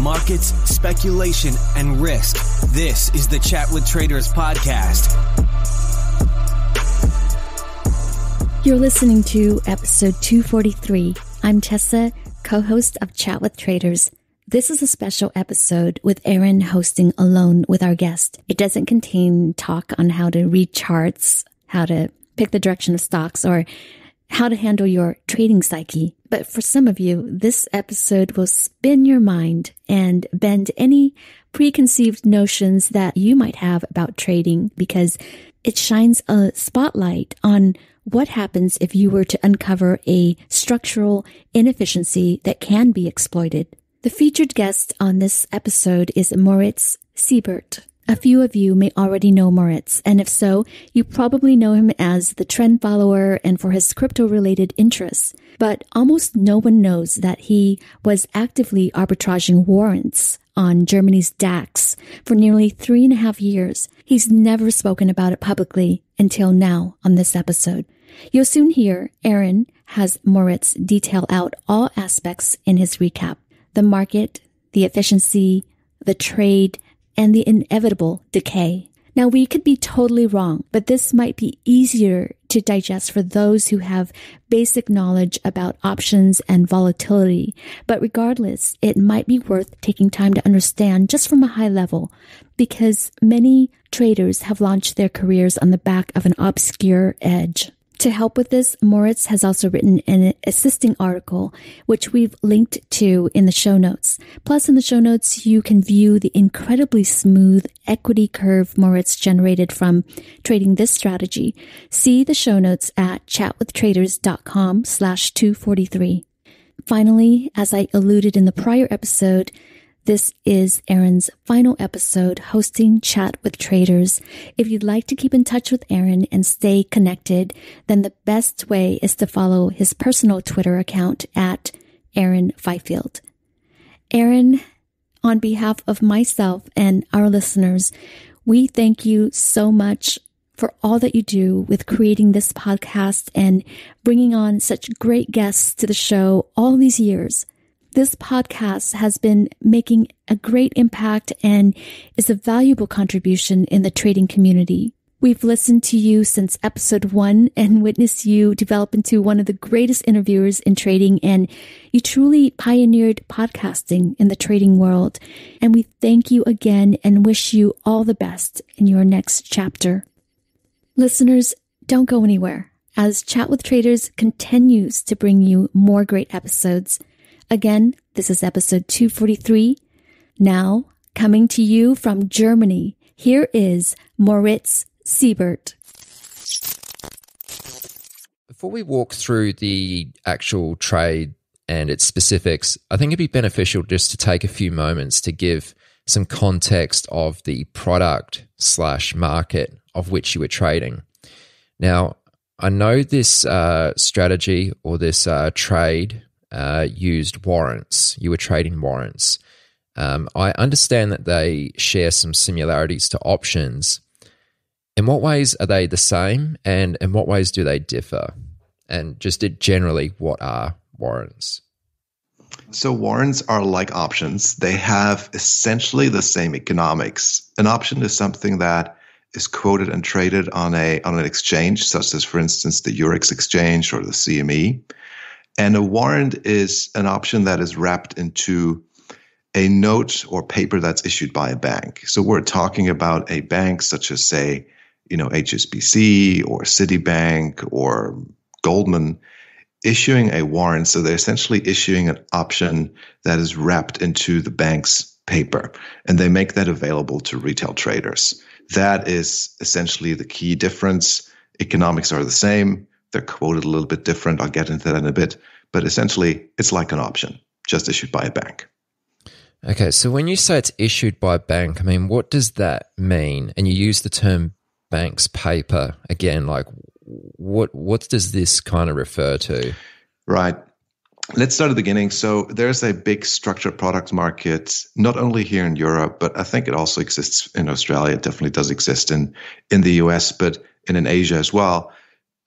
markets, speculation, and risk. This is the Chat with Traders podcast. You're listening to episode 243. I'm Tessa, co-host of Chat with Traders. This is a special episode with Aaron hosting alone with our guest. It doesn't contain talk on how to read charts, how to pick the direction of stocks, or how to handle your trading psyche. But for some of you, this episode will spin your mind and bend any preconceived notions that you might have about trading because it shines a spotlight on what happens if you were to uncover a structural inefficiency that can be exploited. The featured guest on this episode is Moritz Seibert. A few of you may already know Moritz, and if so, you probably know him as the trend follower and for his crypto related interests. But almost no one knows that he was actively arbitraging warrants on Germany's DAX for nearly three and a half years. He's never spoken about it publicly until now on this episode. You'll soon hear Aaron has Moritz detail out all aspects in his recap. The market, the efficiency, the trade, and the inevitable decay. Now, we could be totally wrong, but this might be easier to digest for those who have basic knowledge about options and volatility. But regardless, it might be worth taking time to understand just from a high level because many traders have launched their careers on the back of an obscure edge. To help with this, Moritz has also written an assisting article, which we've linked to in the show notes. Plus, in the show notes, you can view the incredibly smooth equity curve Moritz generated from trading this strategy. See the show notes at chatwithtraders.com slash 243. Finally, as I alluded in the prior episode, this is Aaron's final episode hosting Chat with Traders. If you'd like to keep in touch with Aaron and stay connected, then the best way is to follow his personal Twitter account at Aaron Fifield. Aaron, on behalf of myself and our listeners, we thank you so much for all that you do with creating this podcast and bringing on such great guests to the show all these years. This podcast has been making a great impact and is a valuable contribution in the trading community. We've listened to you since episode one and witnessed you develop into one of the greatest interviewers in trading. And you truly pioneered podcasting in the trading world. And we thank you again and wish you all the best in your next chapter. Listeners, don't go anywhere as Chat with Traders continues to bring you more great episodes. Again, this is episode 243. Now, coming to you from Germany, here is Moritz Seibert. Before we walk through the actual trade and its specifics, I think it'd be beneficial just to take a few moments to give some context of the product slash market of which you were trading. Now, I know this uh, strategy or this uh, trade uh, used warrants. You were trading warrants. Um, I understand that they share some similarities to options. In what ways are they the same, and in what ways do they differ? And just generally, what are warrants? So, warrants are like options. They have essentially the same economics. An option is something that is quoted and traded on a on an exchange, such as, for instance, the Eurex exchange or the CME. And a warrant is an option that is wrapped into a note or paper that's issued by a bank. So we're talking about a bank such as, say, you know, HSBC or Citibank or Goldman issuing a warrant. So they're essentially issuing an option that is wrapped into the bank's paper, and they make that available to retail traders. That is essentially the key difference. Economics are the same. They're quoted a little bit different. I'll get into that in a bit. But essentially, it's like an option, just issued by a bank. Okay, so when you say it's issued by a bank, I mean, what does that mean? And you use the term bank's paper again, like what what does this kind of refer to? Right. Let's start at the beginning. So there's a big structured product market, not only here in Europe, but I think it also exists in Australia. It definitely does exist in in the US, but in, in Asia as well.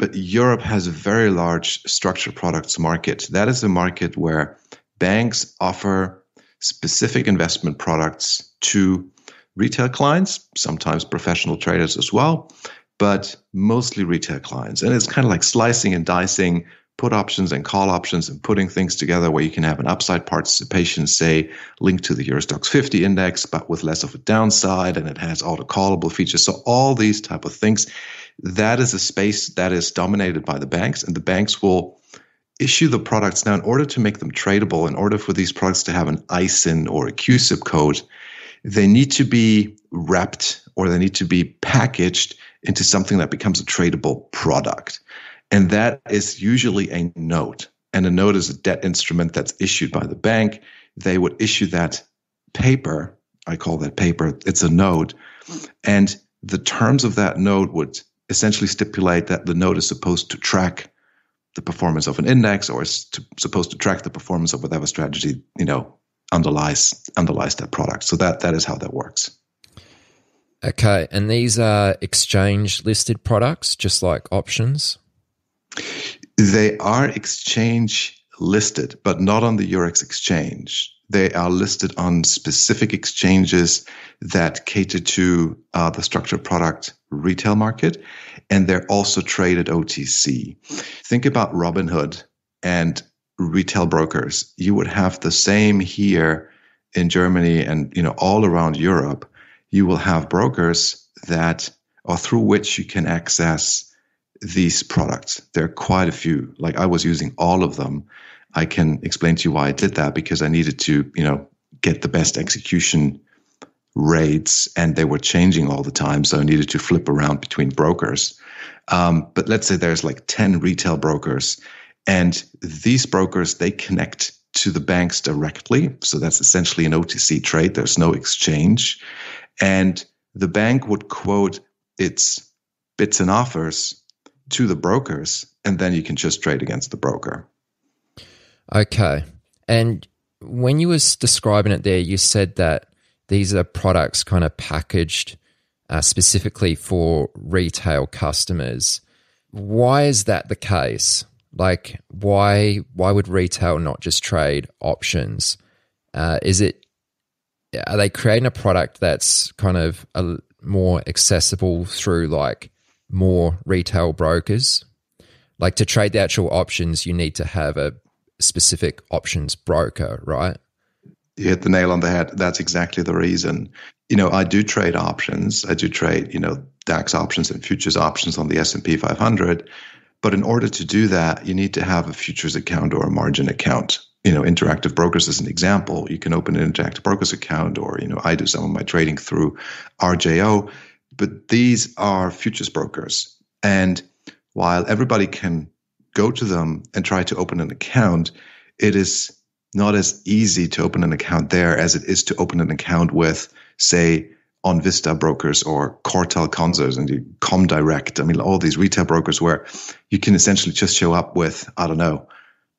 But Europe has a very large structured products market. That is a market where banks offer specific investment products to retail clients, sometimes professional traders as well, but mostly retail clients. And it's kind of like slicing and dicing put options and call options and putting things together where you can have an upside participation, say, linked to the Euro Stoxx 50 index, but with less of a downside, and it has all the callable features. So all these type of things, that is a space that is dominated by the banks, and the banks will issue the products now in order to make them tradable, in order for these products to have an ISIN or a CUSIP code, they need to be wrapped or they need to be packaged into something that becomes a tradable product. And that is usually a note. And a note is a debt instrument that's issued by the bank. They would issue that paper. I call that paper. It's a note. And the terms of that note would essentially stipulate that the note is supposed to track the performance of an index or is to, supposed to track the performance of whatever strategy, you know, underlies underlies that product. So that that is how that works. Okay, and these are exchange listed products, just like options. They are exchange listed, but not on the Eurex exchange. They are listed on specific exchanges that cater to uh, the structured product retail market, and they're also traded OTC. Think about Robinhood and retail brokers. You would have the same here in Germany and you know all around Europe. You will have brokers that or through which you can access these products. There are quite a few. Like I was using all of them. I can explain to you why I did that because I needed to, you know, get the best execution rates and they were changing all the time. So I needed to flip around between brokers. Um, but let's say there's like 10 retail brokers and these brokers, they connect to the banks directly. So that's essentially an OTC trade. There's no exchange. And the bank would quote its bids and offers to the brokers, and then you can just trade against the broker. Okay. And when you was describing it there, you said that these are products kind of packaged uh, specifically for retail customers. Why is that the case? Like, why why would retail not just trade options? Uh, is it are they creating a product that's kind of a, more accessible through like more retail brokers. Like to trade the actual options, you need to have a specific options broker, right? You hit the nail on the head. That's exactly the reason. You know, I do trade options. I do trade, you know, DAX options and futures options on the S&P 500. But in order to do that, you need to have a futures account or a margin account. You know, Interactive Brokers is an example. You can open an Interactive Brokers account, or you know, I do some of my trading through RJO but these are futures brokers. And while everybody can go to them and try to open an account, it is not as easy to open an account there as it is to open an account with, say, OnVista brokers or Cortal Consors and Comdirect. I mean, all these retail brokers where you can essentially just show up with, I don't know,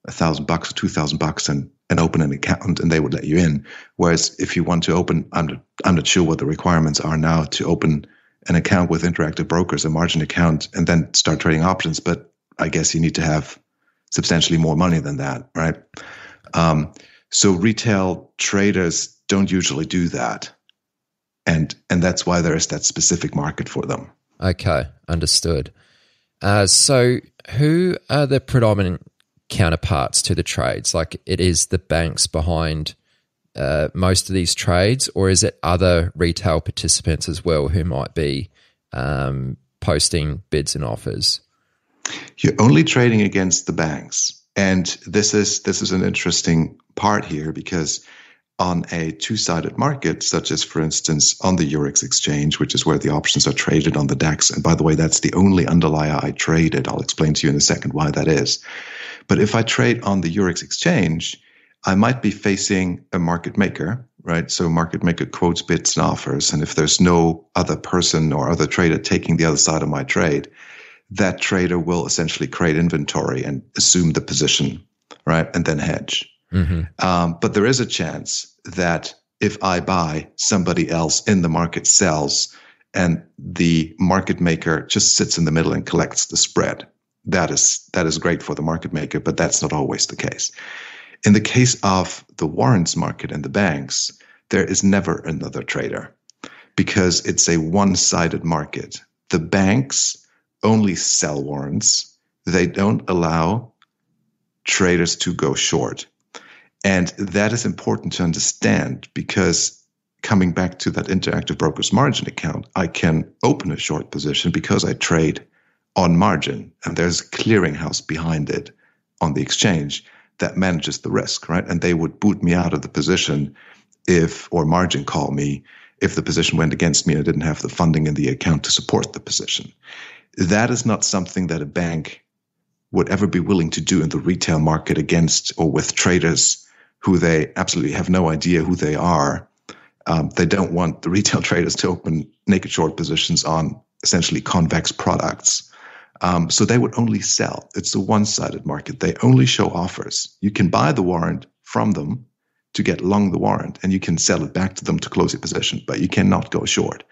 a thousand bucks or two thousand bucks and, and open an account and they would let you in. Whereas if you want to open, I'm, I'm not sure what the requirements are now to open an account with Interactive Brokers, a margin account, and then start trading options. But I guess you need to have substantially more money than that, right? Um, so retail traders don't usually do that, and and that's why there is that specific market for them. Okay, understood. Uh, so who are the predominant counterparts to the trades? Like it is the banks behind uh, most of these trades, or is it other retail participants as well who might be um, posting bids and offers? You're only trading against the banks, and this is this is an interesting part here because on a two-sided market, such as, for instance, on the Eurex exchange, which is where the options are traded on the DAX. And by the way, that's the only underlier I traded. I'll explain to you in a second why that is. But if I trade on the Eurex exchange, I might be facing a market maker, right? So market maker quotes bids and offers. And if there's no other person or other trader taking the other side of my trade, that trader will essentially create inventory and assume the position, right? And then hedge. Mm-hmm. Um, but there is a chance that if I buy, somebody else in the market sells, and the market maker just sits in the middle and collects the spread. That is that is great for the market maker, but that's not always the case In the case of the warrants market and the banks, there is never another trader because it's a one sided market. The banks only sell warrants, they don't allow traders to go short. And that is important to understand because coming back to that interactive broker's margin account, I can open a short position because I trade on margin and there's a clearinghouse behind it on the exchange that manages the risk, right? And they would boot me out of the position if, or margin call me if the position went against me and I didn't have the funding in the account to support the position. That is not something that a bank would ever be willing to do in the retail market against or with traders who they absolutely have no idea who they are. Um, they don't want the retail traders to open naked short positions on essentially convex products. Um, so they would only sell. It's a one sided market. They only show offers. You can buy the warrant from them to get long the warrant and you can sell it back to them to close your position, but you cannot go short.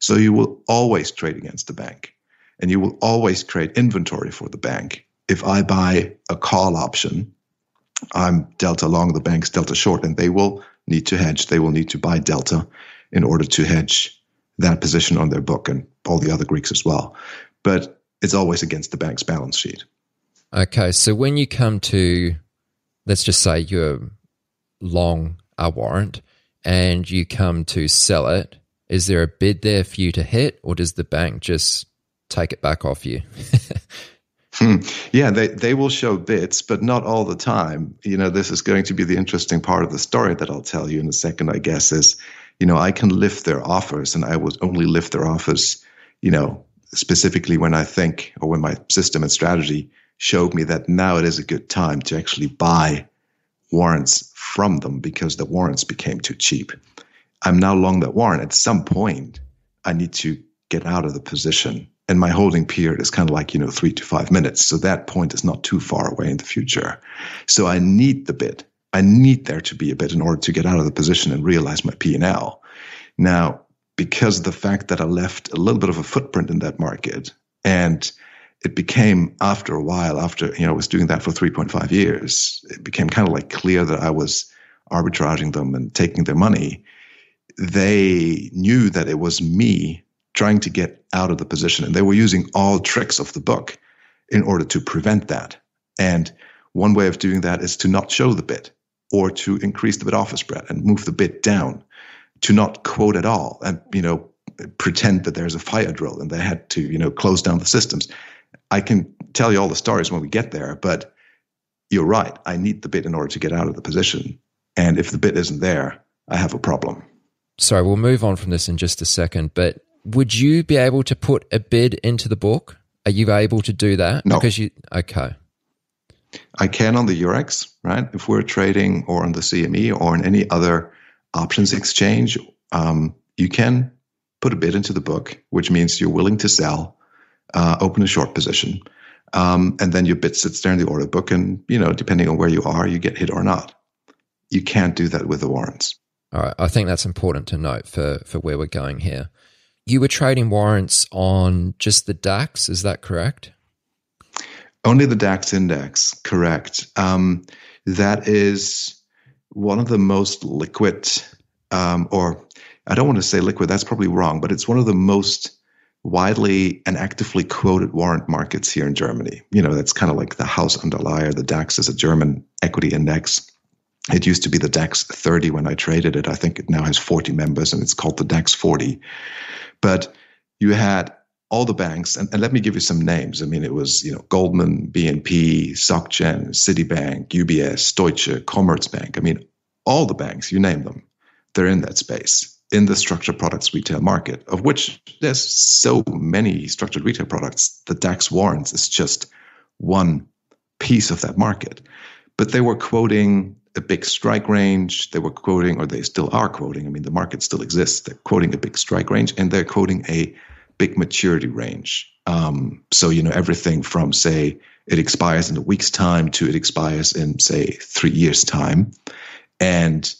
So you will always trade against the bank and you will always create inventory for the bank. If I buy a call option, I'm delta long, the bank's delta short, and they will need to hedge. They will need to buy delta in order to hedge that position on their book and all the other Greeks as well. But it's always against the bank's balance sheet. Okay, so when you come to, let's just say you're long a warrant and you come to sell it, is there a bid there for you to hit, or does the bank just take it back off you? hmm. Yeah, they, they will show bits, but not all the time. You know, this is going to be the interesting part of the story that I'll tell you in a second, I guess, is, you know, I can lift their offers and I will only lift their offers, you know, specifically when I think or when my system and strategy showed me that now it is a good time to actually buy warrants from them because the warrants became too cheap. I'm now long that warrant. At some point, I need to get out of the position. And my holding period is kind of like, you know, three to five minutes. So that point is not too far away in the future. So I need the bid. I need there to be a bid in order to get out of the position and realize my P&L. Now, because of the fact that I left a little bit of a footprint in that market and it became after a while, after you know, I was doing that for 3.5 years, it became kind of like clear that I was arbitraging them and taking their money. They knew that it was me trying to get out of the position, and they were using all tricks of the book in order to prevent that. And one way of doing that is to not show the bid or to increase the bid offer spread and move the bid down, to not quote at all and you know pretend that there's a fire drill and they had to you know close down the systems I can tell you all the stories when we get there, but you're right. I need the bit in order to get out of the position. And if the bit isn't there, I have a problem. Sorry, we'll move on from this in just a second, but would you be able to put a bid into the book? Are you able to do that? No. Because you okay. I can on the Eurex, right? If we're trading or on the CME or in any other options exchange, um, you can put a bid into the book, which means you're willing to sell uh, open a short position, um, and then your bid sits there in the order book, and you know, depending on where you are, you get hit or not. You can't do that with the warrants. All right, I think that's important to note for for where we're going here. You were trading warrants on just the DAX, is that correct? Only the DAX index, correct. Um, that is one of the most liquid, um, or I don't want to say liquid, that's probably wrong, but it's one of the most widely and actively quoted warrant markets here in Germany. You know, that's kind of like the house underlier. The DAX is a German equity index. It used to be the DAX 30 when I traded it. I think it now has 40 members and it's called the DAX 40. But you had all the banks, and, and let me give you some names. I mean, it was, you know, Goldman, BNP, SocGen, Citibank, UBS, Deutsche, Commerzbank. I mean, all the banks, you name them, they're in that space in the structured products retail market, of which there's so many structured retail products. The DAX warrants is just one piece of that market. But they were quoting a big strike range. They were quoting, or they still are quoting. I mean, the market still exists. They're quoting a big strike range and they're quoting a big maturity range. Um, so, you know, everything from, say, it expires in a week's time to it expires in, say, three years' time. And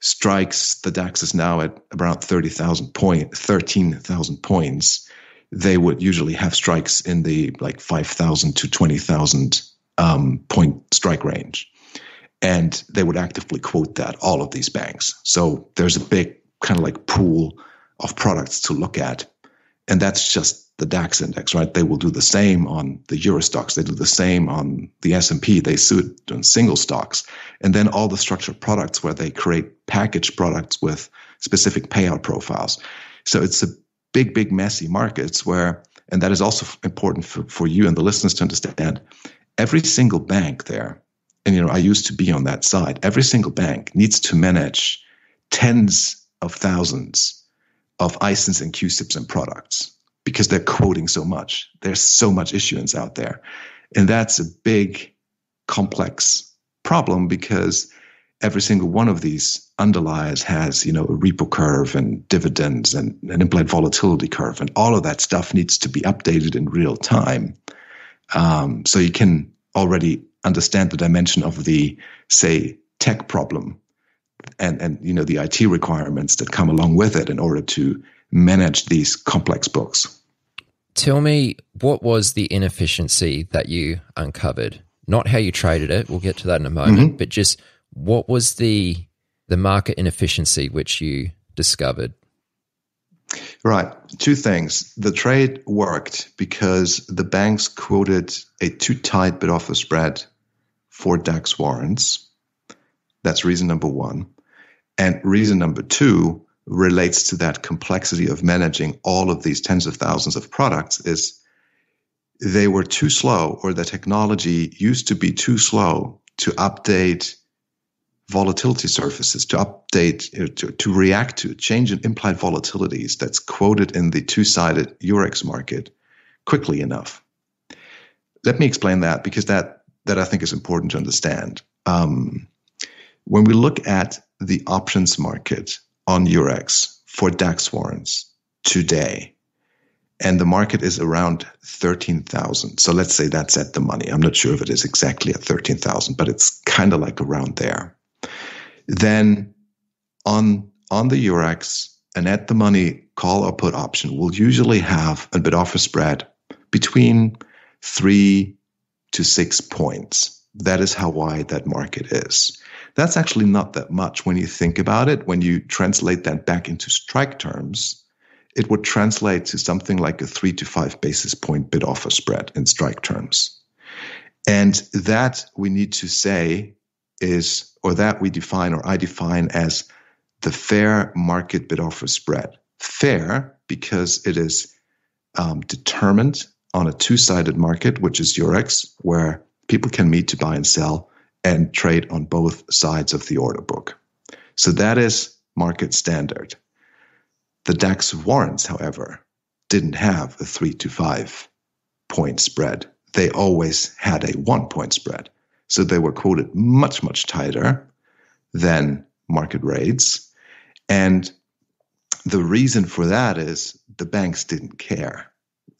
strikes the DAX is now at around 30,000 point, 13,000 points. They would usually have strikes in the like 5,000 to 20,000 um, point strike range. And they would actively quote that all of these banks. So there's a big kind of like pool of products to look at, and that's just the DAX index, right? They will do the same on the Euro Stoxx. They do the same on the S&P. They suit on single stocks. And then all the structured products where they create packaged products with specific payout profiles. So it's a big, big, messy markets where, and that is also important for, for you and the listeners to understand, every single bank there, and you know, I used to be on that side, every single bank needs to manage tens of thousands of ISINs and CUSIPs and products because they're quoting so much. There's so much issuance out there. And that's a big, complex problem because every single one of these underlies has, you know, a repo curve and dividends and an implied volatility curve. And all of that stuff needs to be updated in real time. Um, so you can already understand the dimension of the, say, tech problem and, and, you know, the IT requirements that come along with it in order to manage these complex books. Tell me, what was the inefficiency that you uncovered? Not how you traded it, we'll get to that in a moment, mm-hmm. but just what was the the market inefficiency which you discovered? Right. Two things. The trade worked because the banks quoted a too tight bid offer spread for DAX warrants. That's reason number one. And reason number two, relates to that complexity of managing all of these tens of thousands of products is they were too slow or the technology used to be too slow to update volatility surfaces to update uh, to, to react to change in implied volatilities that's quoted in the two-sided eurex market quickly enough let me explain that because that that i think is important to understand um, when we look at the options market on Eurex for DAX warrants today. And the market is around 13,000. So let's say that's at the money. I'm not sure if it is exactly at 13,000, but it's kind of like around there. Then on, on the Eurex, an at the money call or put option will usually have a bid offer spread between three to six points. That is how wide that market is. That's actually not that much when you think about it. When you translate that back into strike terms, it would translate to something like a three to five basis point bid offer spread in strike terms. And that we need to say is, or that we define, or I define as the fair market bid offer spread. Fair because it is um, determined on a two sided market, which is Eurex, where people can meet to buy and sell and trade on both sides of the order book. So that is market standard. The DAX warrants, however, didn't have a three to five point spread. They always had a one point spread. So they were quoted much, much tighter than market rates. And the reason for that is the banks didn't care.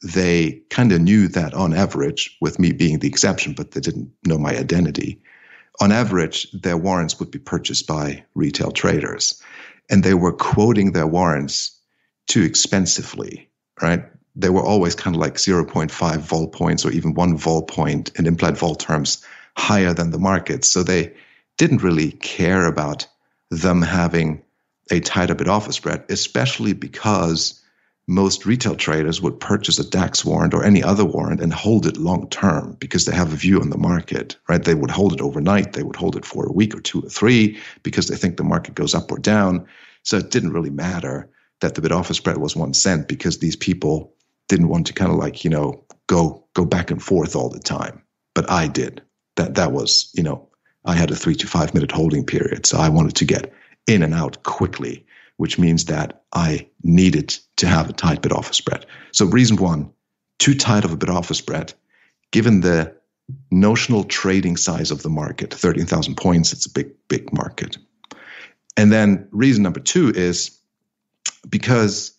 They kind of knew that on average, with me being the exception, but they didn't know my identity, on average, their warrants would be purchased by retail traders. And they were quoting their warrants too expensively, right? They were always kind of like 0.5 vol points or even one vol point in implied vol terms higher than the market. So they didn't really care about them having a tighter bid offer spread, especially because most retail traders would purchase a DAX warrant or any other warrant and hold it long term because they have a view on the market, right? They would hold it overnight. They would hold it for a week or two or three because they think the market goes up or down. So it didn't really matter that the bid offer spread was one cent because these people didn't want to kind of like, you know, go go back and forth all the time. But I did. That that was, you know, I had a three to five minute holding period. So I wanted to get in and out quickly which means that I needed to have a tight bid offer spread. So, reason one, too tight of a bid offer spread, given the notional trading size of the market, 13,000 points, it's a big, big market. And then reason number two is because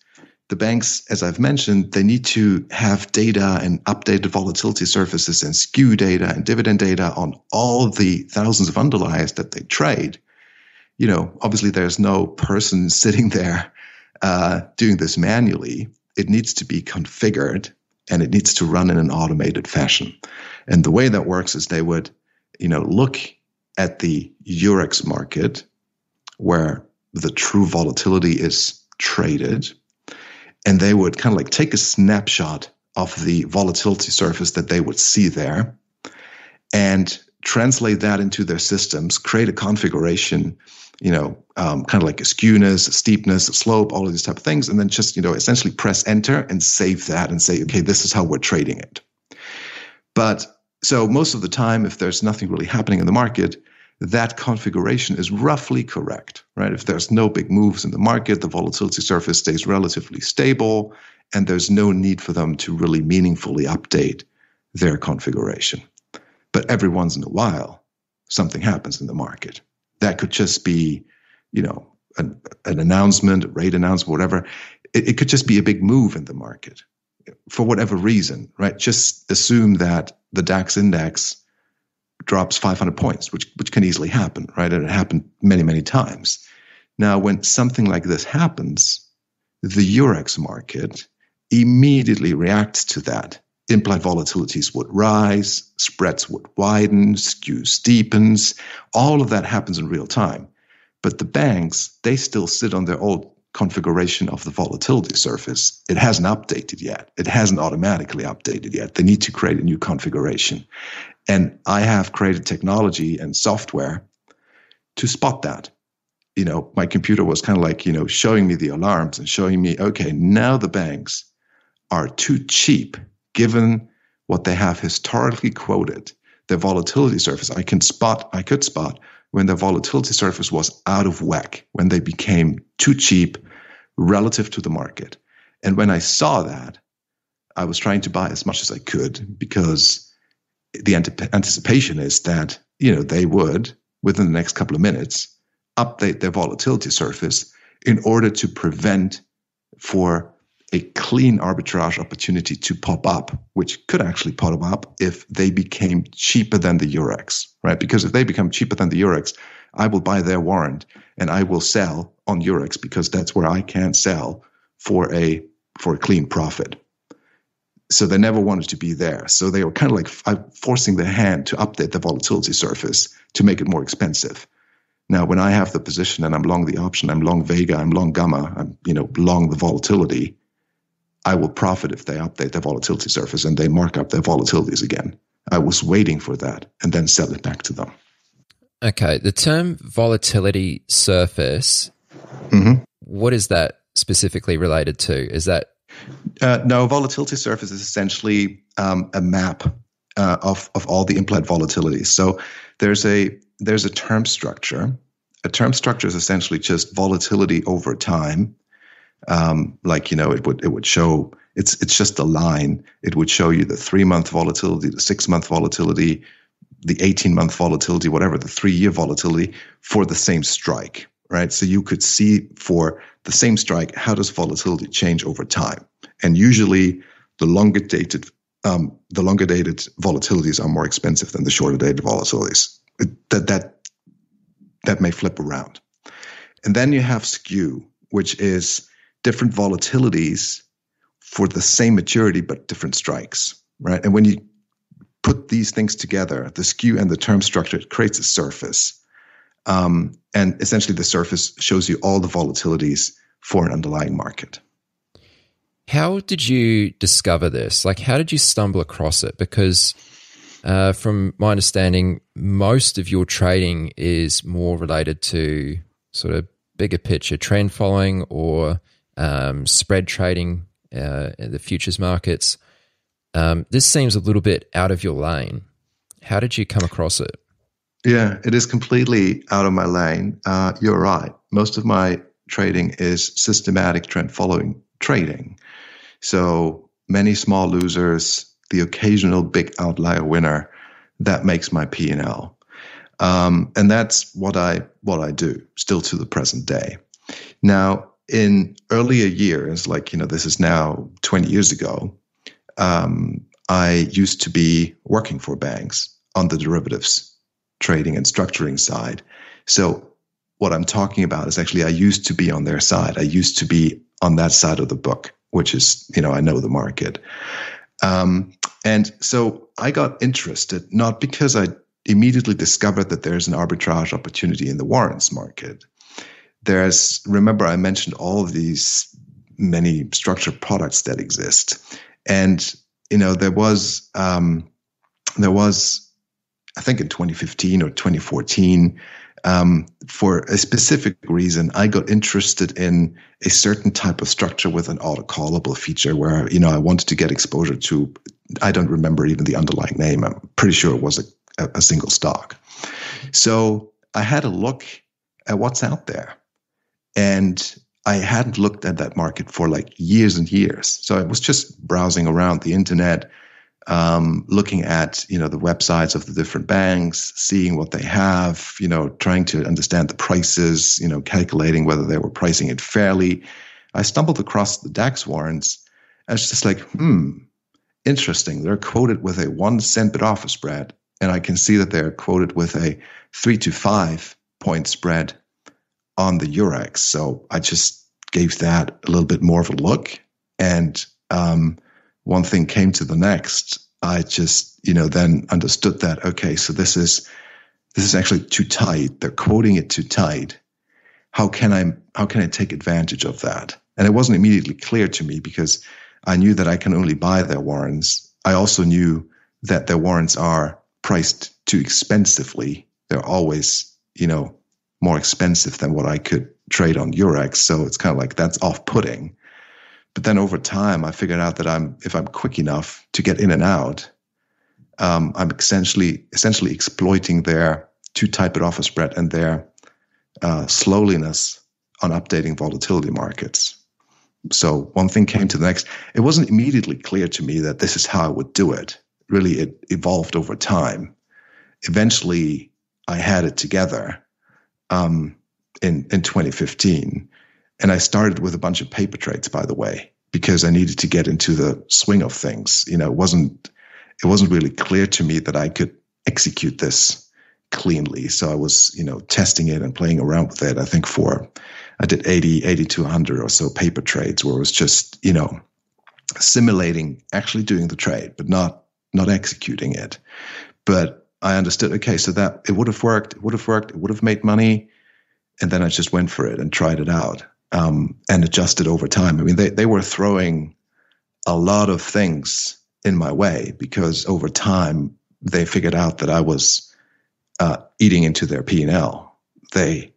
the banks, as I've mentioned, they need to have data and updated volatility surfaces and skew data and dividend data on all the thousands of underliers that they trade you know, obviously there's no person sitting there uh, doing this manually. It needs to be configured and it needs to run in an automated fashion. And the way that works is they would, you know, look at the Eurex market, where the true volatility is traded, and they would kind of like take a snapshot of the volatility surface that they would see there and translate that into their systems, create a configuration, you know, um, kind of like a skewness, steepness, slope, all of these type of things, and then just, you know, essentially press enter and save that and say, okay, this is how we're trading it. But so most of the time, if there's nothing really happening in the market, that configuration is roughly correct, right? If there's no big moves in the market, the volatility surface stays relatively stable, and there's no need for them to really meaningfully update their configuration. But every once in a while, something happens in the market. That could just be, you know, an, an announcement, a rate announcement, whatever. It, it could just be a big move in the market for whatever reason, right? Just assume that the DAX index drops 500 points, which which can easily happen, right? And it happened many many times. Now, when something like this happens, the Eurex market immediately reacts to that. Implied volatilities would rise, spreads would widen, skew steepens. All of that happens in real time. But the banks, they still sit on their old configuration of the volatility surface. It hasn't updated yet. It hasn't automatically updated yet. They need to create a new configuration. And I have created technology and software to spot that. You know, my computer was kind of like, you know, showing me the alarms and showing me, okay, now the banks are too cheap given what they have historically quoted. Their volatility surface, I can spot, I could spot when the volatility surface was out of whack, when they became too cheap relative to the market. And when I saw that, I was trying to buy as much as I could because the anticipation is that you know they would within the next couple of minutes update their volatility surface in order to prevent for a clean arbitrage opportunity to pop up, which could actually pop up if they became cheaper than the Eurex, right? Because if they become cheaper than the Eurex, I will buy their warrant and I will sell on Eurex because that's where I can sell for a for a clean profit. So they never wanted to be there. So they were kind of like uh, forcing their hand to update the volatility surface to make it more expensive. Now, when I have the position and I'm long the option, I'm long Vega, I'm long Gamma, I'm you know long the volatility. I will profit if they update their volatility surface and they mark up their volatilities again. I was waiting for that and then sell it back to them. Okay, the term volatility surface. Mm-hmm. What is that specifically related to? Is that uh, no, volatility surface is essentially um, a map uh, of of all the implied volatilities. So there's a there's a term structure. A term structure is essentially just volatility over time. Um, like you know, it would it would show it's it's just a line. It would show you the three month volatility, the six month volatility, the eighteen month volatility, whatever the three year volatility for the same strike right? So you could see for the same strike, how does volatility change over time? And usually the longer dated um, the longer dated volatilities are more expensive than the shorter dated volatilities. that that that may flip around. And then you have skew, which is different volatilities for the same maturity but different strikes, right? And when you put these things together, the skew and the term structure, it creates a surface um, and essentially, the surface shows you all the volatilities for an underlying market. How did you discover this? Like, how did you stumble across it? Because, uh, from my understanding, most of your trading is more related to sort of bigger picture trend following or um, spread trading uh, in the futures markets. Um, this seems a little bit out of your lane. How did you come across it? Yeah, it is completely out of my lane. Uh, you're right. Most of my trading is systematic trend following trading. So many small losers, the occasional big outlier winner, that makes my P and L. Um, and that's what I what I do still to the present day. Now, in earlier years, like you know, this is now 20 years ago, um, I used to be working for banks on the derivatives trading and structuring side. So what I'm talking about is actually I used to be on their side. I used to be on that side of the book, which is, you know, I know the market. Um, and so I got interested, not because I immediately discovered that there's an arbitrage opportunity in the warrants market. There's, remember, I mentioned all of these many structured products that exist. And, you know, there was, um, there was, I think in 2015 or 2014, um, for a specific reason, I got interested in a certain type of structure with an auto callable feature where, you know, I wanted to get exposure to, I don't remember even the underlying name. I'm pretty sure it was a, a single stock. So I had a look at what's out there. And I hadn't looked at that market for like years and years. So I was just browsing around the internet, um, looking at you know the websites of the different banks, seeing what they have, you know, trying to understand the prices, you know, calculating whether they were pricing it fairly. I stumbled across the DAX warrants. And it's just like, hmm, interesting. They're quoted with a one cent bid offer spread, and I can see that they're quoted with a three to five point spread on the Eurex. So I just gave that a little bit more of a look. And um, one thing came to the next. I just, you know, then understood that, okay, so this is this is actually too tight. They're quoting it too tight. How can I how can I take advantage of that? And it wasn't immediately clear to me because I knew that I can only buy their warrants. I also knew that their warrants are priced too expensively. They're always, you know, more expensive than what I could trade on Eurex. So it's kind of like that's off putting. But then over time, I figured out that I'm if I'm quick enough to get in and out, um, I'm essentially essentially exploiting their two type bid offer spread and their uh, slowliness on updating volatility markets. So one thing came to the next. It wasn't immediately clear to me that this is how I would do it. Really, it evolved over time. Eventually, I had it together um, in in 2015, and I started with a bunch of paper trades, by the way, because I needed to get into the swing of things. You know, it wasn't it wasn't really clear to me that I could execute this cleanly. So I was, you know, testing it and playing around with it. I think for I did 80, 80 to 100 or so paper trades where it was just, you know, simulating actually doing the trade, but not not executing it. But I understood, okay, so that it would have worked, it would have worked, it would have made money. And then I just went for it and tried it out um, and adjusted over time. I mean, they, they were throwing a lot of things in my way because over time they figured out that I was uh, eating into their P&L. They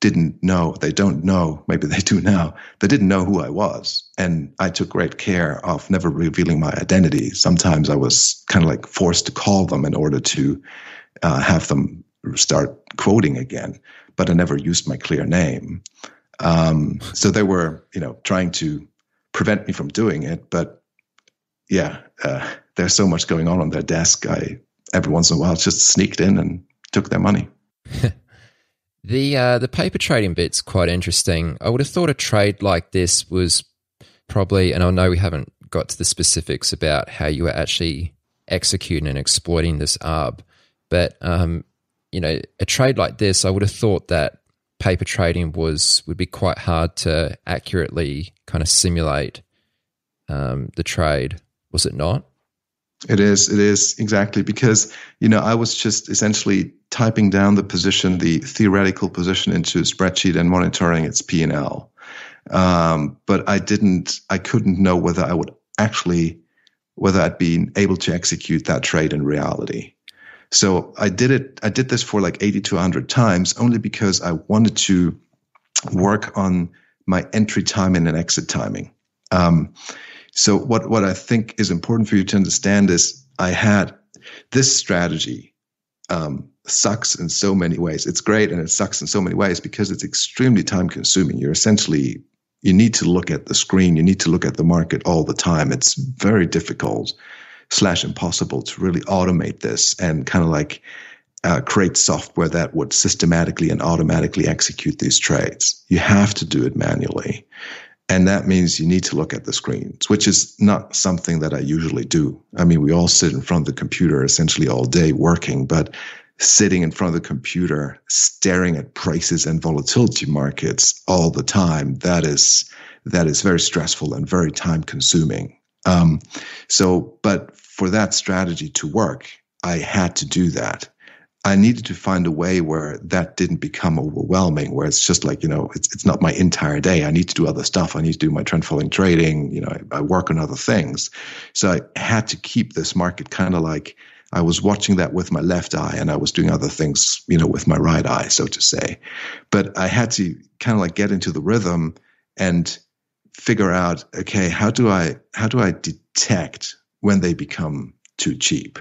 didn't know, they don't know, maybe they do now, they didn't know who I was. And I took great care of never revealing my identity. Sometimes I was kind of like forced to call them in order to uh, have them start quoting again, but I never used my clear name. Um, so they were, you know, trying to prevent me from doing it. But yeah, uh, there's so much going on on their desk. I every once in a while just sneaked in and took their money. The uh, the paper trading bit's quite interesting. I would have thought a trade like this was probably, and I know we haven't got to the specifics about how you were actually executing and exploiting this ARB, but um, you know, a trade like this, I would have thought that paper trading was would be quite hard to accurately kind of simulate um, the trade. Was it not? It is. It is exactly because you know I was just essentially typing down the position, the theoretical position, into a spreadsheet and monitoring its P and L. Um, but I didn't. I couldn't know whether I would actually whether I'd be able to execute that trade in reality. So I did it. I did this for like eighty to hundred times only because I wanted to work on my entry timing and exit timing. Um, so what what I think is important for you to understand is I had this strategy um, sucks in so many ways. It's great and it sucks in so many ways because it's extremely time consuming. You're essentially you need to look at the screen, you need to look at the market all the time. It's very difficult slash impossible to really automate this and kind of like uh, create software that would systematically and automatically execute these trades. You have to do it manually. And that means you need to look at the screens, which is not something that I usually do. I mean, we all sit in front of the computer essentially all day working, but sitting in front of the computer, staring at prices and volatility markets all the time, that is, that is very stressful and very time consuming. Um, so, but for that strategy to work, I had to do that. I needed to find a way where that didn't become overwhelming, where it's just like, you know, it's, it's not my entire day. I need to do other stuff. I need to do my trend following trading. You know, I, I work on other things. So I had to keep this market kind of like I was watching that with my left eye and I was doing other things, you know, with my right eye, so to say. But I had to kind of like get into the rhythm and figure out, okay, how do I, how do I detect when they become too cheap?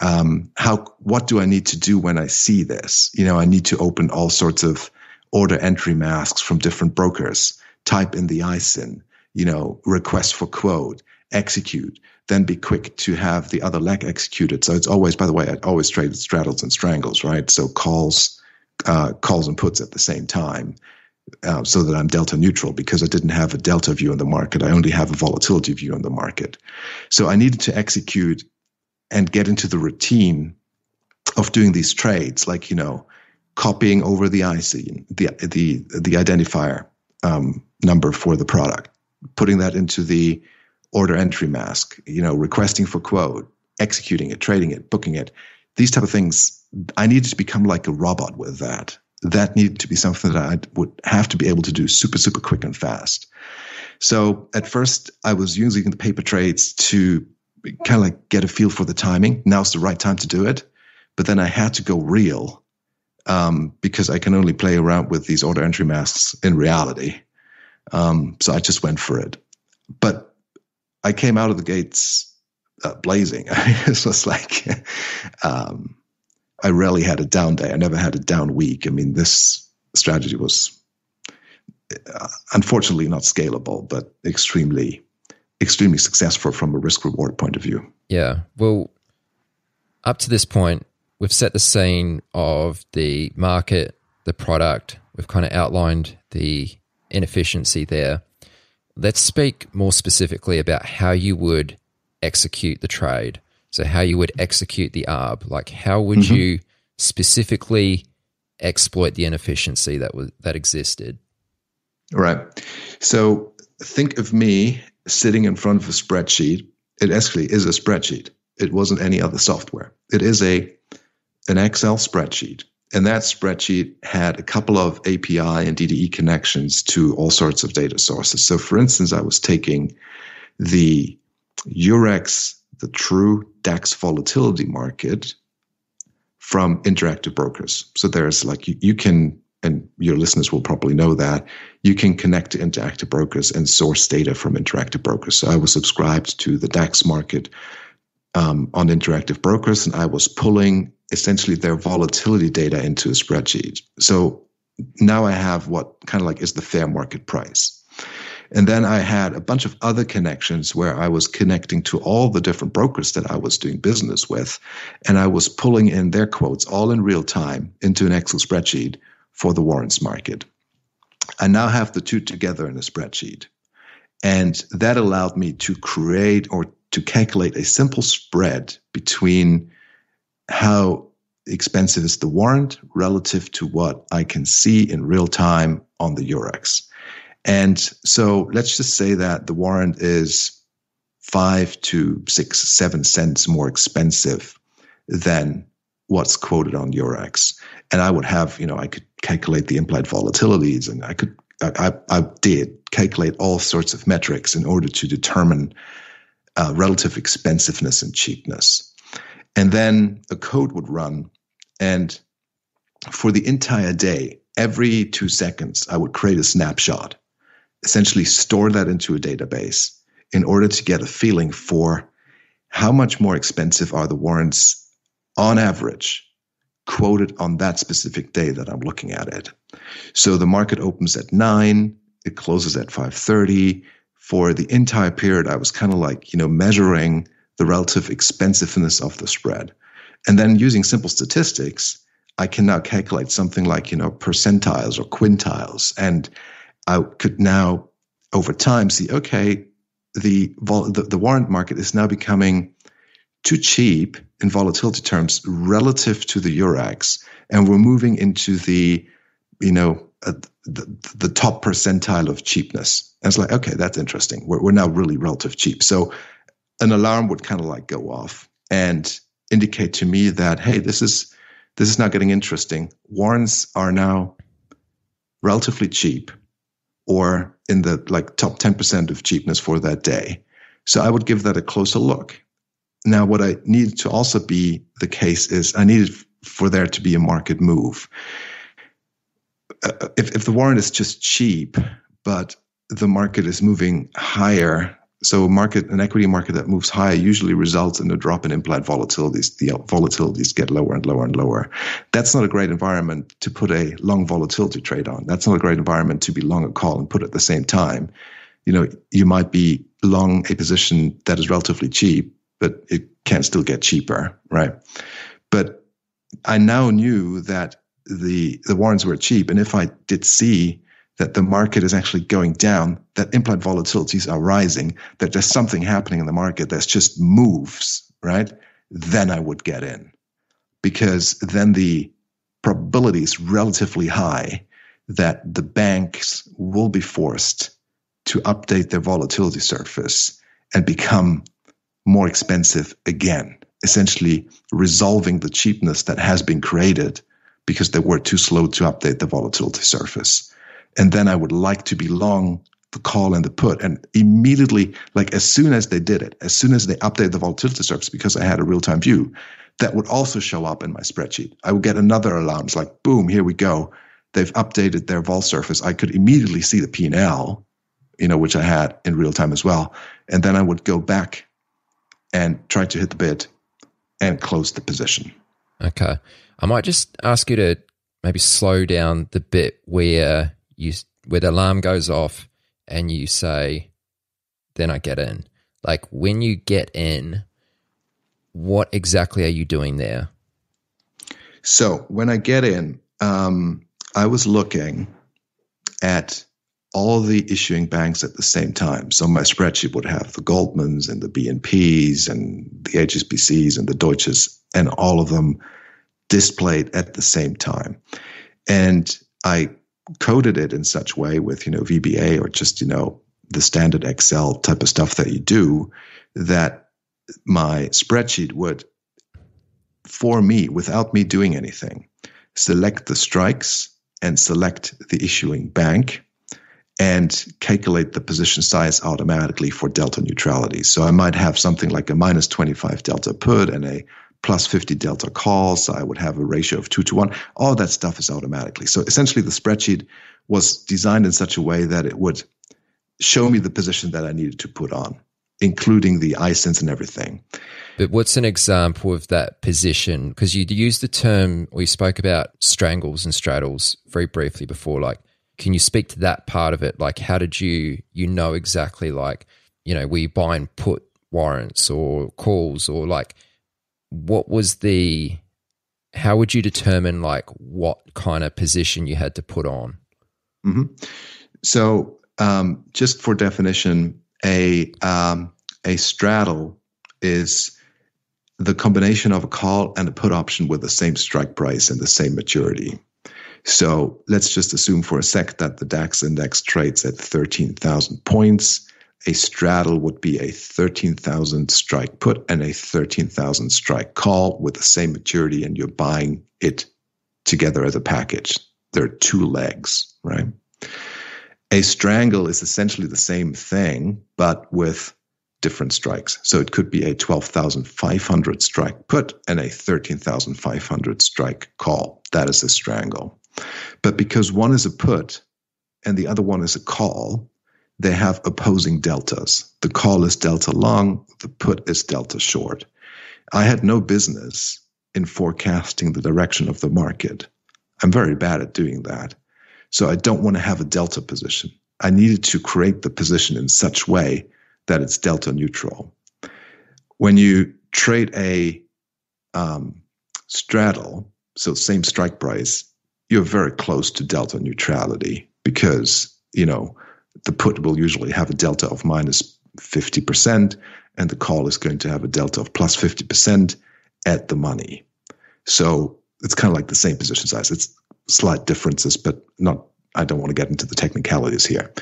Um, how what do I need to do when I see this? You know, I need to open all sorts of order entry masks from different brokers, type in the ISIN, you know, request for quote, execute, then be quick to have the other leg executed. So it's always, by the way, I always traded straddles and strangles, right? So calls, uh, calls and puts at the same time. Uh, so that I'm delta neutral because I didn't have a delta view on the market. I only have a volatility view on the market. So I needed to execute and get into the routine of doing these trades, like you know, copying over the IC, the the the identifier um, number for the product, putting that into the order entry mask, you know, requesting for quote, executing it, trading it, booking it, these type of things. I needed to become like a robot with that. That needed to be something that I would have to be able to do super, super quick and fast. So at first, I was using the paper trades to kind of like get a feel for the timing. Now's the right time to do it. But then I had to go real um, because I can only play around with these order entry masks in reality. Um, so I just went for it. But I came out of the gates uh, blazing. it was like um, I rarely had a down day. I never had a down week. I mean, this strategy was uh, unfortunately not scalable, but extremely extremely successful from a risk reward point of view. Yeah. Well, up to this point, we've set the scene of the market, the product. We've kind of outlined the inefficiency there. Let's speak more specifically about how you would execute the trade. So, how you would execute the ARB. Like, how would mm-hmm. you specifically exploit the inefficiency that was that existed? Right. So, think of me sitting in front of a spreadsheet. It actually is a spreadsheet. It wasn't any other software. It is a an Excel spreadsheet. And that spreadsheet had a couple of API and DDE connections to all sorts of data sources. So, for instance, I was taking the Eurex, the true DAX volatility market, from interactive brokers. So, there's like you, you can and your listeners will probably know that you can connect to interactive brokers and source data from interactive brokers. So I was subscribed to the DAX market um, on interactive brokers, and I was pulling essentially their volatility data into a spreadsheet. So now I have what kind of like is the fair market price. And then I had a bunch of other connections where I was connecting to all the different brokers that I was doing business with. And I was pulling in their quotes all in real time into an Excel spreadsheet for the warrants market. I now have the two together in a spreadsheet. And that allowed me to create or to calculate a simple spread between how expensive is the warrant relative to what I can see in real time on the Eurex. And so let's just say that the warrant is five to six, seven cents more expensive than what's quoted on Eurex. And I would have, you know, I could calculate the implied volatilities and I could, I, I did calculate all sorts of metrics in order to determine uh, relative expensiveness and cheapness. And then a code would run. And for the entire day, every two seconds, I would create a snapshot, essentially store that into a database in order to get a feeling for how much more expensive are the warrants on average quoted on that specific day that I'm looking at it. So the market opens at 9, it closes at 5:30. For the entire period I was kind of like, you know, measuring the relative expensiveness of the spread. And then using simple statistics, I can now calculate something like, you know, percentiles or quintiles and I could now over time see okay, the the, the warrant market is now becoming too cheap in volatility terms relative to the Eurex, and we're moving into the, you know, uh, the, the top percentile of cheapness. And it's like, okay, that's interesting. We're, we're now really relative cheap. So an alarm would kind of like go off and indicate to me that, hey, this is this is now getting interesting. Warrants are now relatively cheap or in the like top 10% of cheapness for that day. So I would give that a closer look. Now, what I needed to also be the case is I needed for there to be a market move. Uh, if, if the warrant is just cheap, but the market is moving higher so market an equity market that moves higher usually results in a drop in implied volatilities. The volatilities get lower and lower and lower. That's not a great environment to put a long volatility trade on. That's not a great environment to be long a call and put at the same time. You know, you might be long a position that is relatively cheap, but it can still get cheaper, right? But I now knew that the the warrants were cheap, and if I did see that the market is actually going down, that implied volatilities are rising, that there's something happening in the market that's just moves, right? Then I would get in because then the probability is relatively high that the banks will be forced to update their volatility surface and become more expensive again, essentially resolving the cheapness that has been created because they were too slow to update the volatility surface and then I would like to be long the call and the put. And immediately, like as soon as they did it, as soon as they updated the volatility surface, because I had a real time view, that would also show up in my spreadsheet. I would get another alarm. It's like, boom, here we go. They've updated their vol surface. I could immediately see the P&L, you know, which I had in real time as well. And then I would go back and try to hit the bid and close the position. Okay. I might just ask you to maybe slow down the bit where you where the alarm goes off and you say, then I get in. Like when you get in, what exactly are you doing there? So when I get in, um, I was looking at all the issuing banks at the same time. So my spreadsheet would have the Goldmans and the BNPs and the HSBCs and the Deutsches and all of them displayed at the same time. And I coded it in such way with you know VBA or just you know the standard Excel type of stuff that you do that my spreadsheet would for me without me doing anything select the strikes and select the issuing bank and calculate the position size automatically for delta neutrality. So I might have something like a minus 25 delta put and a plus 50 delta call. So I would have a ratio of two to one. All that stuff is automatically. So essentially, the spreadsheet was designed in such a way that it would show me the position that I needed to put on, including the ISINs and everything. But what's an example of that position? Because you used the term, we spoke about strangles and straddles very briefly before. Like, can you speak to that part of it? Like, how did you you know exactly like, you know, were you buying put warrants or calls or like what was the how would you determine like what kind of position you had to put on mm-hmm. so um, just for definition a um, a straddle is the combination of a call and a put option with the same strike price and the same maturity so let's just assume for a sec that the dax index trades at 13000 points a straddle would be a 13,000 strike put and a 13,000 strike call with the same maturity, and you're buying it together as a package. There are two legs, right? A strangle is essentially the same thing, but with different strikes. So it could be a 12,500 strike put and a 13,500 strike call. That is a strangle. But because one is a put and the other one is a call, they have opposing deltas. The call is delta long, the put is delta short. I had no business in forecasting the direction of the market. I'm very bad at doing that. So I don't want to have a delta position. I needed to create the position in such way that it's delta neutral. When you trade a um, straddle, so same strike price, you're very close to delta neutrality because, you know, the put will usually have a delta of minus 50%, and the call is going to have a delta of plus 50% at the money. So it's kind of like the same position size. It's slight differences, but not. I don't want to get into the technicalities here.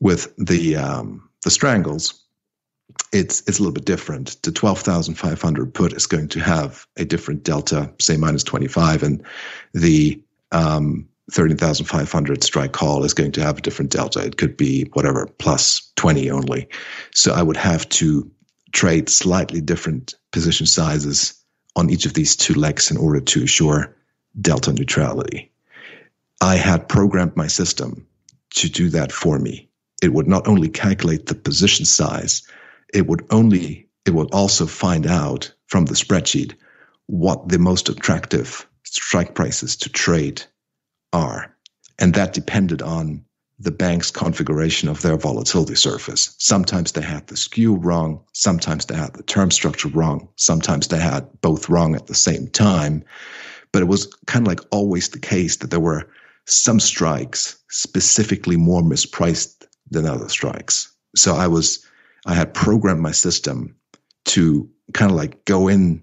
With the um, the strangles, it's it's a little bit different. The twelve thousand five hundred put is going to have a different delta, say minus twenty five, and the um, thirteen thousand five hundred strike call is going to have a different delta. It could be whatever plus twenty only. So I would have to trade slightly different position sizes on each of these two legs in order to assure delta neutrality. I had programmed my system to do that for me. It would not only calculate the position size, it would only it would also find out from the spreadsheet what the most attractive strike prices to trade are. And that depended on the bank's configuration of their volatility surface. Sometimes they had the skew wrong, sometimes they had the term structure wrong, sometimes they had both wrong at the same time. But it was kind of like always the case that there were some strikes specifically more mispriced than other strikes. So I was, I had programmed my system to kind of like go in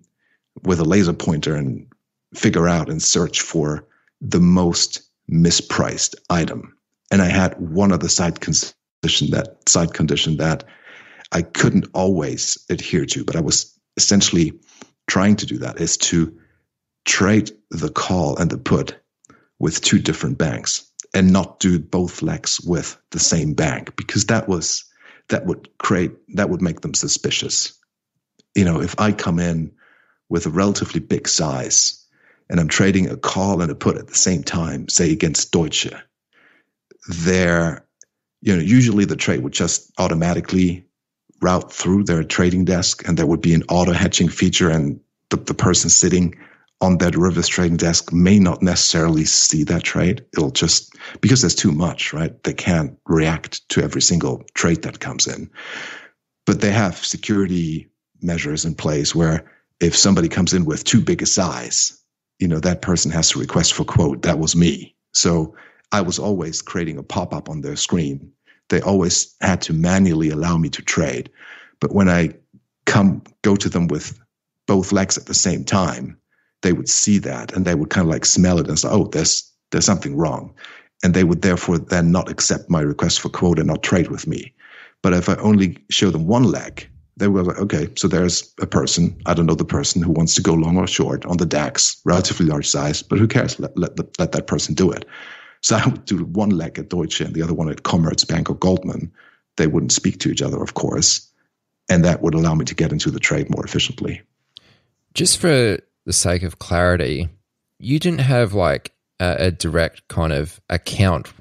with a laser pointer and figure out and search for the most mispriced item. And I had one other side condition that side condition that I couldn't always adhere to, but I was essentially trying to do that is to trade the call and the put with two different banks and not do both legs with the same bank because that was that would create that would make them suspicious. You know, if I come in with a relatively big size and I'm trading a call and a put at the same time, say against Deutsche, there, you know, usually the trade would just automatically route through their trading desk and there would be an auto hedging feature and the, the person sitting on their derivatives trading desk may not necessarily see that trade. It'll just because there's too much, right? They can't react to every single trade that comes in. But they have security measures in place where if somebody comes in with too big a size, you know, that person has to request for quote, that was me. So I was always creating a pop up on their screen. They always had to manually allow me to trade. But when I come go to them with both legs at the same time, they would see that and they would kind of like smell it and say, oh, there's there's something wrong. And they would therefore then not accept my request for quote and not trade with me. But if I only show them one leg, they were like, okay, so there's a person, I don't know the person who wants to go long or short on the DAX, relatively large size, but who cares? Let, let, let that person do it. So I would do one leg at Deutsche and the other one at Commerzbank or Goldman. They wouldn't speak to each other, of course. And that would allow me to get into the trade more efficiently. Just for the sake of clarity, you didn't have like a, a direct kind of account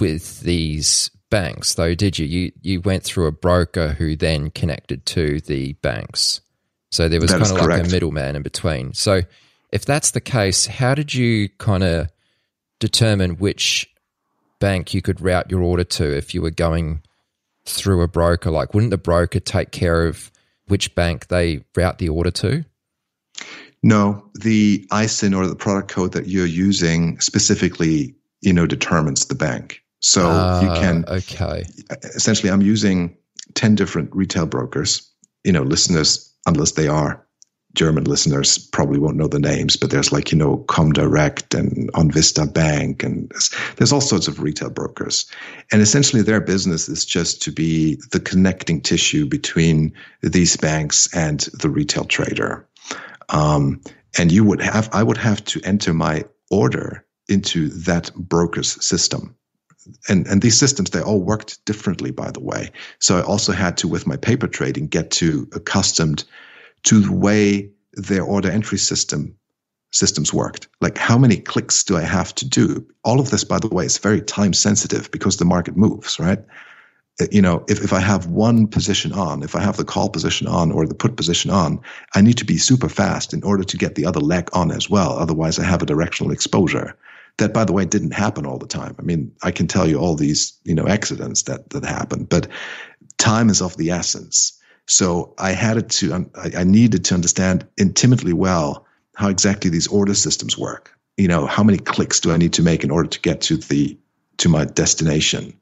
with these banks, though, did you? You you went through a broker who then connected to the banks. So there was that kind of like a middleman in between. So if that's the case, how did you kind of determine which bank you could route your order to if you were going through a broker? Like, wouldn't the broker take care of which bank they route the order to? No, the ISIN or the product code that you're using specifically, you know, determines the bank. So uh, you can okay. Essentially, I'm using ten different retail brokers. You know, listeners, unless they are German listeners, probably won't know the names, but there's like you know Comdirect and OnVista Bank, and there's, there's all sorts of retail brokers. And essentially, their business is just to be the connecting tissue between these banks and the retail trader. Um, and you would have, I would have to enter my order into that broker's system. And, and these systems, they all worked differently, by the way. So I also had to, with my paper trading, get to accustomed to the way their order entry system systems worked. Like how many clicks do I have to do? All of this, by the way, is very time sensitive because the market moves, right? Uh, you know, if, if I have one position on, if I have the call position on or the put position on, I need to be super fast in order to get the other leg on as well. Otherwise, I have a directional exposure. That, by the way, didn't happen all the time. I mean, I can tell you all these, you know, accidents that that happened but time is of the essence. So I had it to, I, I needed to understand intimately well how exactly these order systems work. You know, how many clicks do I need to make in order to get to the to my destination?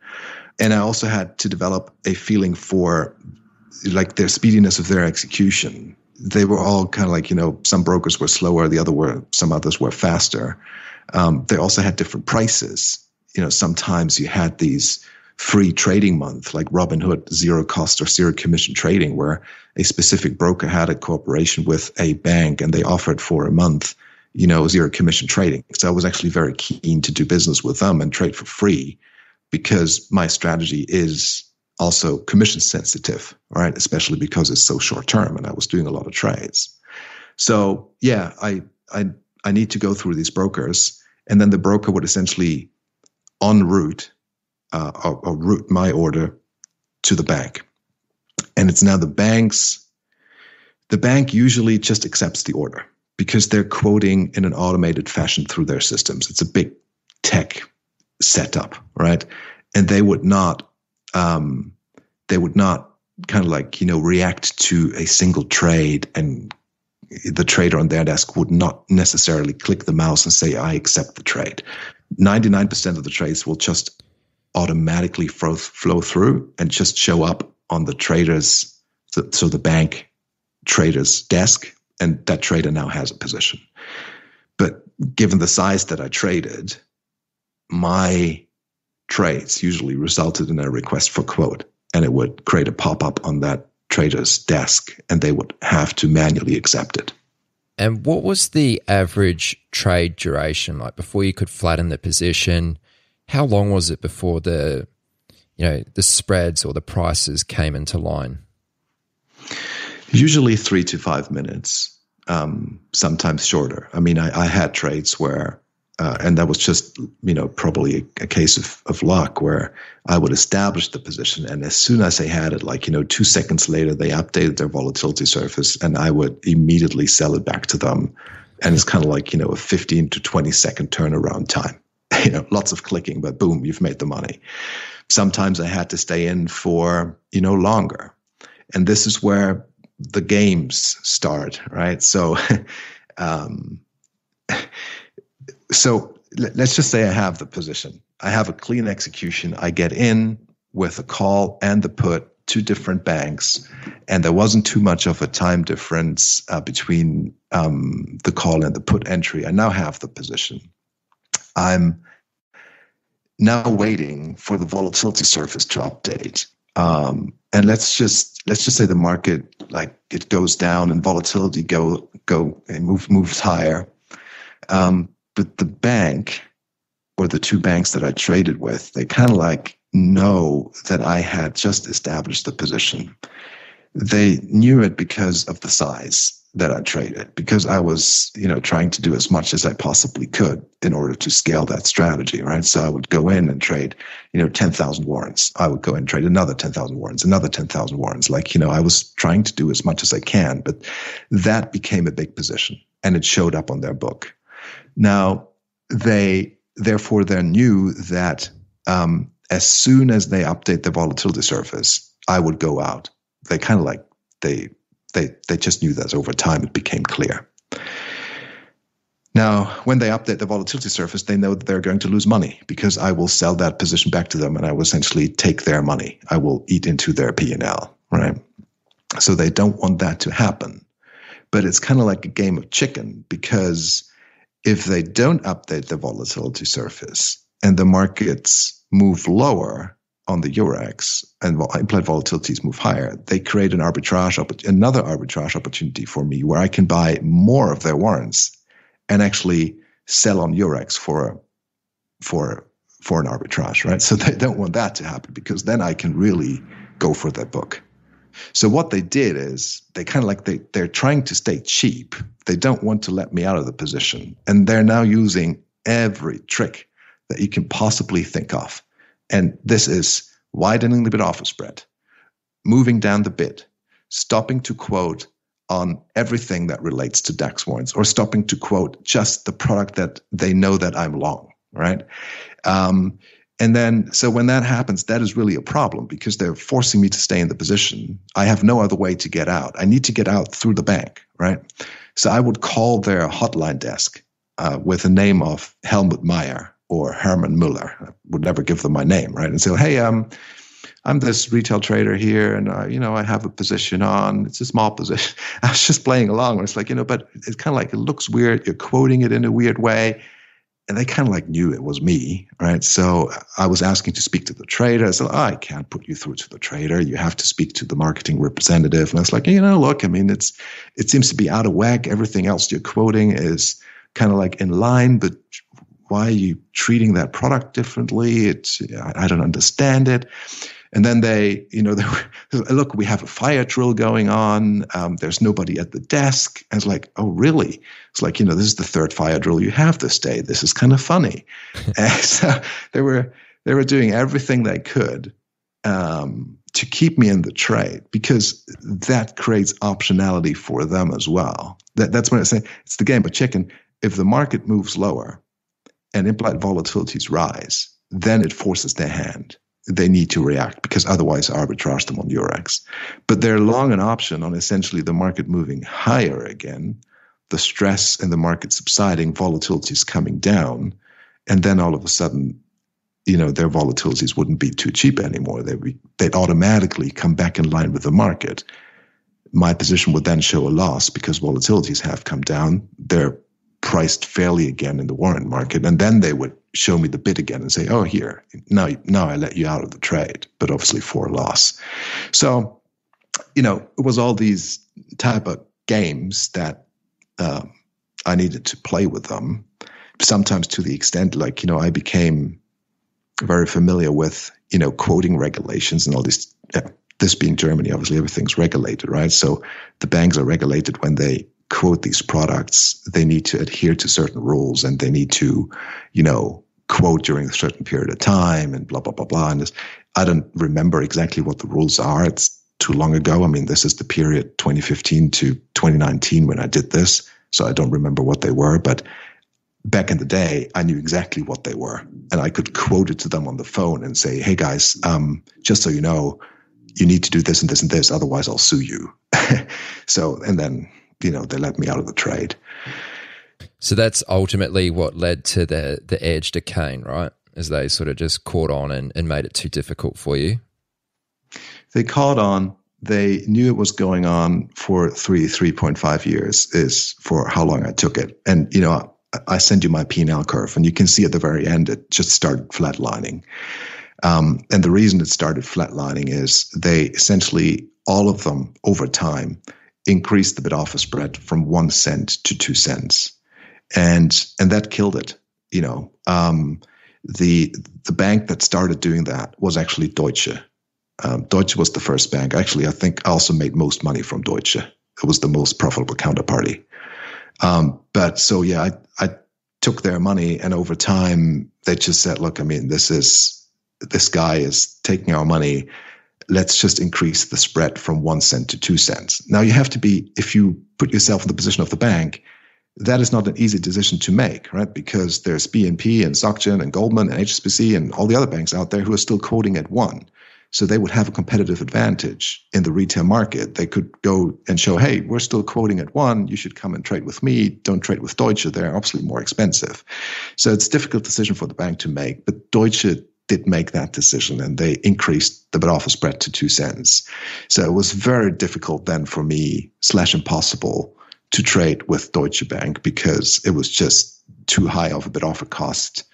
and I also had to develop a feeling for like their speediness of their execution. They were all kind of like you know some brokers were slower, the other were some others were faster. Um, they also had different prices. You know, sometimes you had these free trading month like Robinhood, zero cost or zero commission trading, where a specific broker had a cooperation with a bank and they offered for a month, you know, zero commission trading. So I was actually very keen to do business with them and trade for free because my strategy is also commission sensitive, right? Especially because it's so short term and I was doing a lot of trades. So yeah, I I I need to go through these brokers and then the broker would essentially en route uh, or, or route my order to the bank. And it's now the bank's, the bank usually just accepts the order because they're quoting in an automated fashion through their systems. It's a big tech setup, right? And they would not, um, they would not kind of like, you know, react to a single trade and the trader on their desk would not necessarily click the mouse and say, I accept the trade. 99% of the trades will just automatically flow, flow through and just show up on the trader's, so the bank trader's desk, and that trader now has a position. But given the size that I traded, my trades usually resulted in a request for quote, and it would create a pop up on that trader's desk, and they would have to manually accept it. And what was the average trade duration like before you could flatten the position? how long was it before the you know the spreads or the prices came into line? Usually three to five minutes, um, sometimes shorter. I mean, I, I had trades where, uh, and that was just you know probably a, a, case of, of luck where I would establish the position, and as soon as I had it, like you know, two seconds later, they updated their volatility surface, and I would immediately sell it back to them. And it's kind of like you know a 15 to 20 second turnaround time. you know, lots of clicking, but boom, you've made the money. Sometimes I had to stay in for, you know, longer. And this is where the games start, right? So, um, so let's just say I have the position. I have a clean execution. I get in with a call and the put, two different banks, and there wasn't too much of a time difference uh, between um, the call and the put entry. I now have the position. I'm now waiting for the volatility surface to update. Um, and let's just let's just say the market like it goes down and volatility go go and move moves higher. Um, but the bank or the two banks that I traded with, they kind of like know that I had just established the position. They knew it because of the size that I traded because I was, you know, trying to do as much as I possibly could in order to scale that strategy, right? So I would go in and trade, you know, 10,000 warrants. I would go and trade another 10,000 warrants, another 10,000 warrants. Like, you know, I was trying to do as much as I can, but that became a big position and it showed up on their book. Now, they, therefore, they knew that um, as soon as they update the volatility surface, I would go out. They kind of like, they they, they just knew that over time it became clear. Now, when they update the volatility surface, they know that they're going to lose money because I will sell that position back to them and I will essentially take their money. I will eat into their P&L, right? So they don't want that to happen. But it's kind of like a game of chicken because if they don't update the volatility surface and the markets move lower, on the Eurex and implied volatilities move higher, they create an arbitrage, another arbitrage opportunity for me where I can buy more of their warrants and actually sell on Eurex for for for an arbitrage, right? So they don't want that to happen because then I can really go for that book. So what they did is they kind of like they they're trying to stay cheap. They don't want to let me out of the position, and they're now using every trick that you can possibly think of and this is widening the bid offer spread, moving down the bid, stopping to quote on everything that relates to DAX warrants, or stopping to quote just the product that they know that I'm long, right? Um, and then, so when that happens, that is really a problem because they're forcing me to stay in the position. I have no other way to get out. I need to get out through the bank, right? So I would call their hotline desk uh, with the name of Helmut Meyer or Herman Muller. I would never give them my name, right? And say, hey, um, I'm this retail trader here, and uh, you know I have a position on. It's a small position. I was just playing along. It's like you know, but it's kind of like it looks weird. You're quoting it in a weird way, and they kind of like knew it was me, right? So I was asking to speak to the trader. I said, oh, I can't put you through to the trader. You have to speak to the marketing representative. And I was like, you know, look, I mean, it's it seems to be out of whack. Everything else you're quoting is kind of like in line, but why are you treating that product differently? It's I don't understand it. And then they, you know, they were, look, we have a fire drill going on. Um, there's nobody at the desk. And it's like, oh, really? It's like, you know, this is the third fire drill you have this day. This is kind of funny. and so they were they were doing everything they could um, to keep me in the trade because that creates optionality for them as well. That, that's when I say it's the game of chicken. If the market moves lower and implied volatilities rise, then it forces their hand they need to react because otherwise arbitrage them on Eurex. But they're long an option on essentially the market moving higher again, the stress in the market subsiding, volatility is coming down, and then all of a sudden, you know, their volatilities wouldn't be too cheap anymore. They'd, be, they'd automatically come back in line with the market. My position would then show a loss because volatilities have come down. They're priced fairly again in the warrant market, and then they would show me the bid again and say, "Oh, here now, now I let you out of the trade," but obviously for a loss. So, you know, it was all these type of games that um, I needed to play with them. Sometimes to the extent, like you know, I became very familiar with you know quoting regulations and all these. this being Germany, obviously everything's regulated, right? So the banks are regulated when they quote these products, they need to adhere to certain rules and they need to, you know, quote during a certain period of time and blah, blah, blah, blah. And this, I don't remember exactly what the rules are. It's too long ago. I mean, this is the period 2015 to 2019 when I did this. So I don't remember what they were, but back in the day, I knew exactly what they were. And I could quote it to them on the phone and say, hey guys, um, just so you know, you need to do this and this and this, otherwise I'll sue you. so, and then you know, they let me out of the trade. So that's ultimately what led to the the edge decaying, right? As they sort of just caught on and, and made it too difficult for you. They caught on. They knew it was going on for three, three point five years is for how long I took it. And you know, I, I send you my P&L curve, and you can see at the very end it just started flatlining. Um, and the reason it started flatlining is they essentially all of them over time increased the bid offer spread from one cent to two cents, and and that killed it. You know, um, the the bank that started doing that was actually Deutsche. Um, Deutsche was the first bank. Actually, I think I also made most money from Deutsche. It was the most profitable counterparty. Um, but so yeah, I, I took their money, and over time they just said, "Look, I mean, this is this guy is taking our money." let's just increase the spread from one cent to two cents. Now you have to be, if you put yourself in the position of the bank, that is not an easy decision to make, right? Because there's BNP and SocGen and Goldman and HSBC and all the other banks out there who are still quoting at one. So they would have a competitive advantage in the retail market. They could go and show, hey, we're still quoting at one. You should come and trade with me. Don't trade with Deutsche. They're obviously more expensive. So it's a difficult decision for the bank to make. But Deutsche did make that decision and they increased the bid offer spread to two cents. So it was very difficult then for me, slash impossible, to trade with Deutsche Bank because it was just too high of a bid offer cost,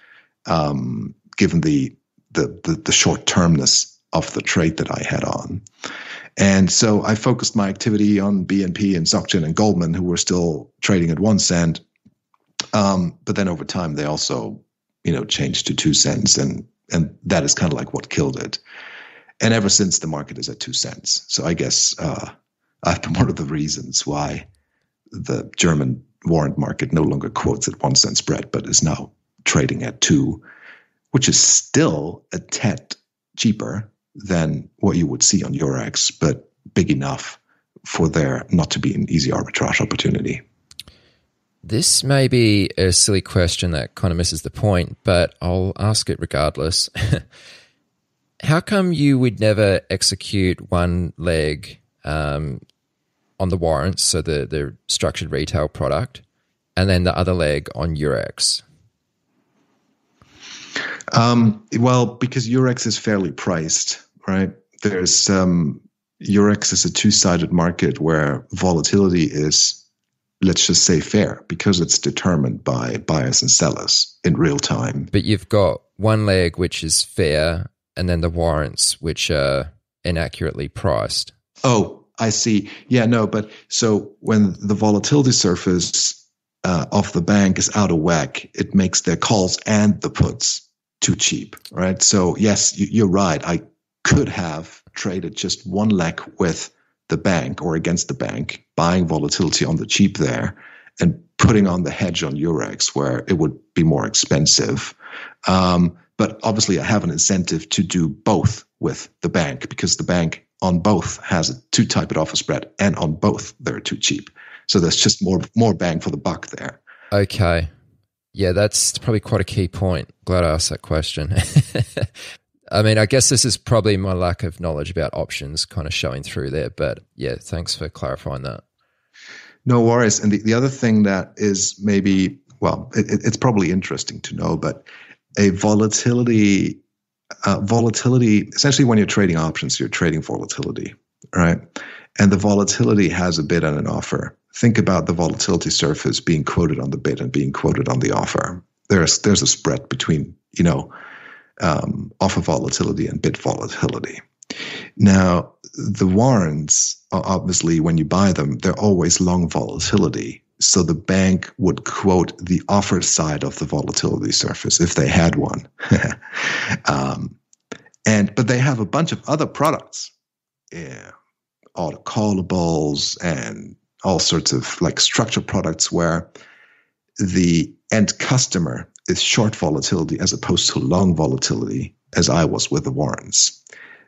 um, given the, the, the, the short termness of the trade that I had on. And so I focused my activity on BNP and SocGen and Goldman, who were still trading at one cent. Um, but then over time, they also, you know, changed to two cents and and that is kind of like what killed it. And ever since, the market is at two cents. So I guess uh, I've been one of the reasons why the German warrant market no longer quotes at one cent spread, but is now trading at two, which is still a tad cheaper than what you would see on Eurex, but big enough for there not to be an easy arbitrage opportunity. This may be a silly question that kind of misses the point, but I'll ask it regardless. How come you would never execute one leg um, on the warrants, so the, the structured retail product, and then the other leg on Eurex? Um, well, because Eurex is fairly priced, right? There's um, Eurex is a two sided market where volatility is let's just say fair because it's determined by buyers and sellers in real time. But you've got one leg which is fair, and then the warrants which are inaccurately priced. Oh, I see. Yeah, no, but so when the volatility surface uh, of the bank is out of whack, it makes their calls and the puts too cheap, right? So yes, you, are right. I could have traded just one leg with the bank or against the bank, buying volatility on the cheap there, and putting on the hedge on Eurex where it would be more expensive. Um, but obviously, I have an incentive to do both with the bank because the bank on both has a too tight offer spread, and on both they're too cheap. So there's just more more bang for the buck there. Okay. Yeah, that's probably quite a key point. Glad I asked that question. I mean, I guess this is probably my lack of knowledge about options kind of showing through there. But yeah, thanks for clarifying that. No worries. And the, the other thing that is maybe, well, it, it's probably interesting to know, but a volatility, uh, volatility, essentially when you're trading options, you're trading volatility, right? And the volatility has a bid and an offer. Think about the volatility surface being quoted on the bid and being quoted on the offer. There's there's a spread between, you know, um, offer volatility and bid volatility. Now, the warrants are obviously, when you buy them, they're always long volatility. So the bank would quote the offer side of the volatility surface if they had one. um, and but they have a bunch of other products, yeah, auto callables and all sorts of like structured products where the end customer is short volatility as opposed to long volatility, as I was with the warrants.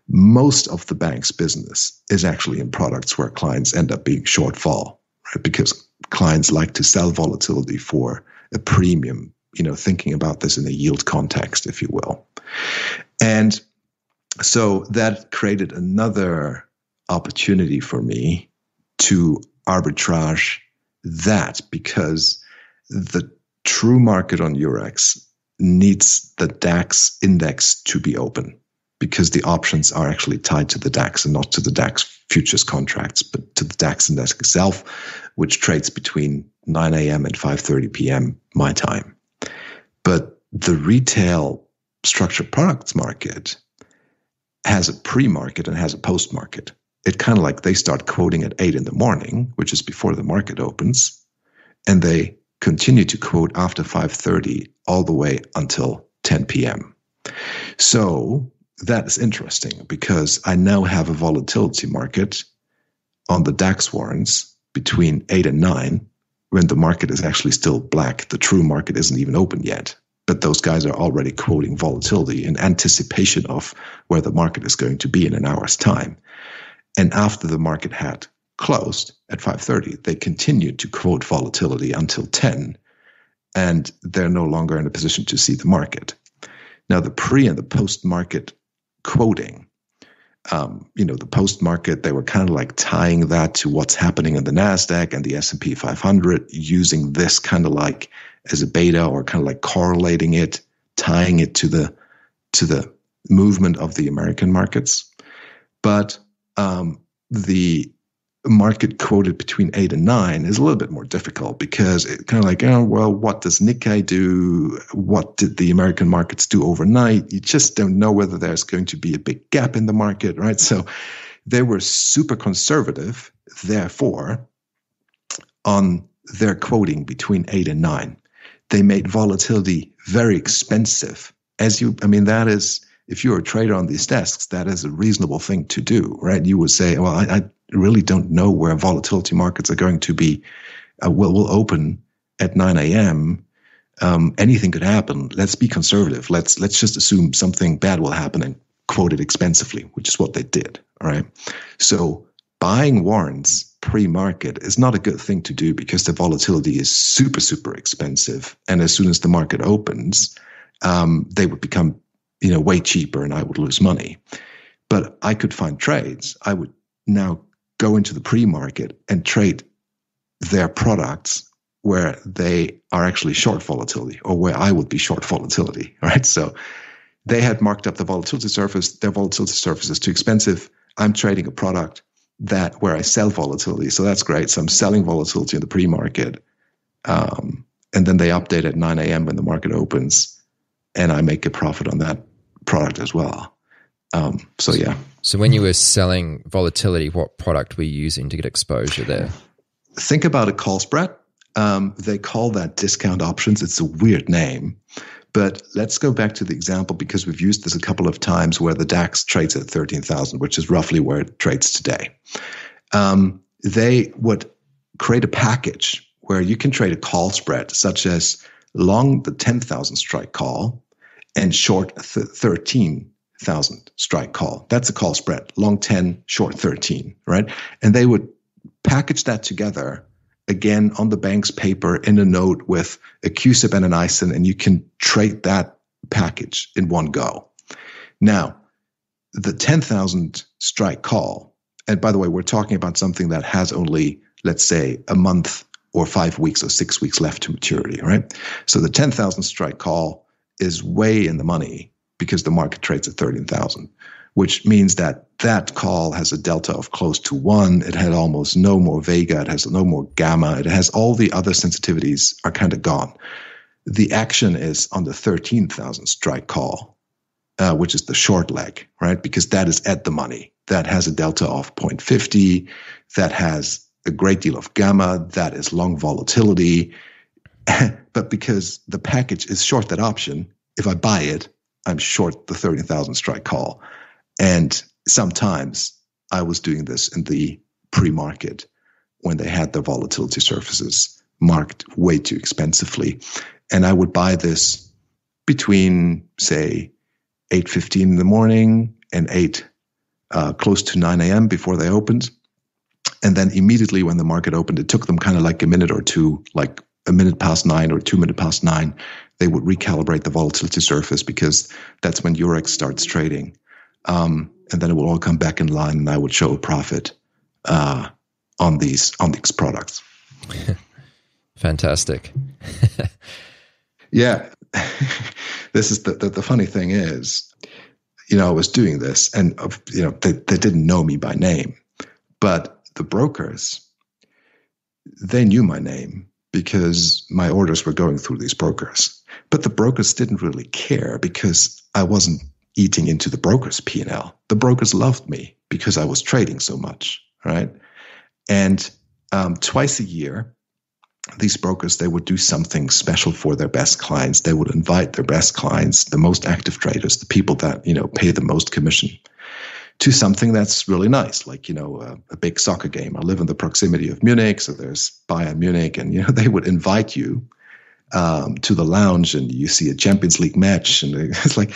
Most of the bank's business is actually in products where clients end up being short vol, right? Because clients like to sell volatility for a premium, you know, thinking about this in a yield context, if you will. And so that created another opportunity for me to arbitrage that because the true market on Eurex needs the DAX index to be open because the options are actually tied to the DAX and not to the DAX futures contracts, but to the DAX index itself, which trades between 9 a.m. and 5:30 p.m. my time. But the retail structured products market has a pre-market and has a post-market. It kind of like they start quoting at eight in the morning, which is before the market opens, and they continue to quote after 5:30 all the way until 10 p.m. So that is interesting because I now have a volatility market on the DAX warrants between 8 and 9 when the market is actually still black. The true market isn't even open yet. But those guys are already quoting volatility in anticipation of where the market is going to be in an hour's time. And after the market had closed at 5:30, they continued to quote volatility until 10, and they're no longer in a position to see the market. Now, the pre and the post market quoting, um, you know, the post market, they were kind of like tying that to what's happening in the Nasdaq and the S&P 500, using this kind of like as a beta or kind of like correlating it, tying it to the to the movement of the American markets. But um, the market quoted between eight and nine is a little bit more difficult because it kind of like, oh, well, what does Nikkei do? What did the American markets do overnight? You just don't know whether there's going to be a big gap in the market, right? So they were super conservative, therefore, on their quoting between eight and nine. They made volatility very expensive. As you, I mean, that is, if you're a trader on these desks, that is a reasonable thing to do, right? You would say, well, I, I really don't know where volatility markets are going to be. Uh, will will open at 9 a.m. Um, anything could happen. Let's be conservative. Let's let's just assume something bad will happen and quote it expensively, which is what they did. All right. So buying warrants pre-market is not a good thing to do because the volatility is super super expensive, and as soon as the market opens, um, they would become you know way cheaper, and I would lose money. But I could find trades. I would now go into the pre-market and trade their products where they are actually short volatility or where I would be short volatility, right? So they had marked up the volatility surface. Their volatility surface is too expensive. I'm trading a product that where I sell volatility. So that's great. So I'm selling volatility in the pre-market, um, and then they update at 9 a.m. when the market opens, and I make a profit on that product as well. Um, so yeah. So when you were selling volatility, what product were you using to get exposure there? Think about a call spread. Um, they call that discount options. It's a weird name. But let's go back to the example because we've used this a couple of times where the DAX trades at 13,000, which is roughly where it trades today. Um, they would create a package where you can trade a call spread, such as long the 10,000 strike call and short th- 13,000 strike call. That's a call spread, long 10, short 13, right? And they would package that together again on the bank's paper in a note with a CUSIP and an ISIN, and you can trade that package in one go. Now, the 10,000 strike call, and by the way, we're talking about something that has only, let's say, a month or five weeks or six weeks left to maturity, right? So the 10,000 strike call is way in the money because the market trades at 13,000 which means that that call has a delta of close to one. It had almost no more vega. It has no more gamma. It has all the other sensitivities are kind of gone. The action is on the 13,000 strike call, uh, which is the short leg, right? Because that is at the money. That has a delta of 0.50. That has a great deal of gamma. That is long volatility. but because the package is short that option, if I buy it, I'm short the 30,000 strike call. And sometimes I was doing this in the pre market when they had the volatility surfaces marked way too expensively. And I would buy this between, say, 8.15 in the morning and 8, uh, close to 9 a.m. before they opened. And then immediately when the market opened, it took them kind of like a minute or two, like a minute past nine or two minutes past nine, they would recalibrate the volatility surface because that's when Eurex starts trading um, and then it will all come back in line, and I would show a profit uh, on these on these products. Fantastic. yeah, this is the, the, the funny thing is, you know, I was doing this, and you know, they they didn't know me by name, but the brokers they knew my name because my orders were going through these brokers. But the brokers didn't really care because I wasn't eating into the broker's P&L. The brokers loved me because I was trading so much, right? And um, twice a year, these brokers they would do something special for their best clients. They would invite their best clients, the most active traders, the people that you know pay the most commission, to something that's really nice, like you know a, a big soccer game. I live in the proximity of Munich, so there's Bayern Munich, and you know they would invite you um, to the lounge and you see a Champions League match and it's like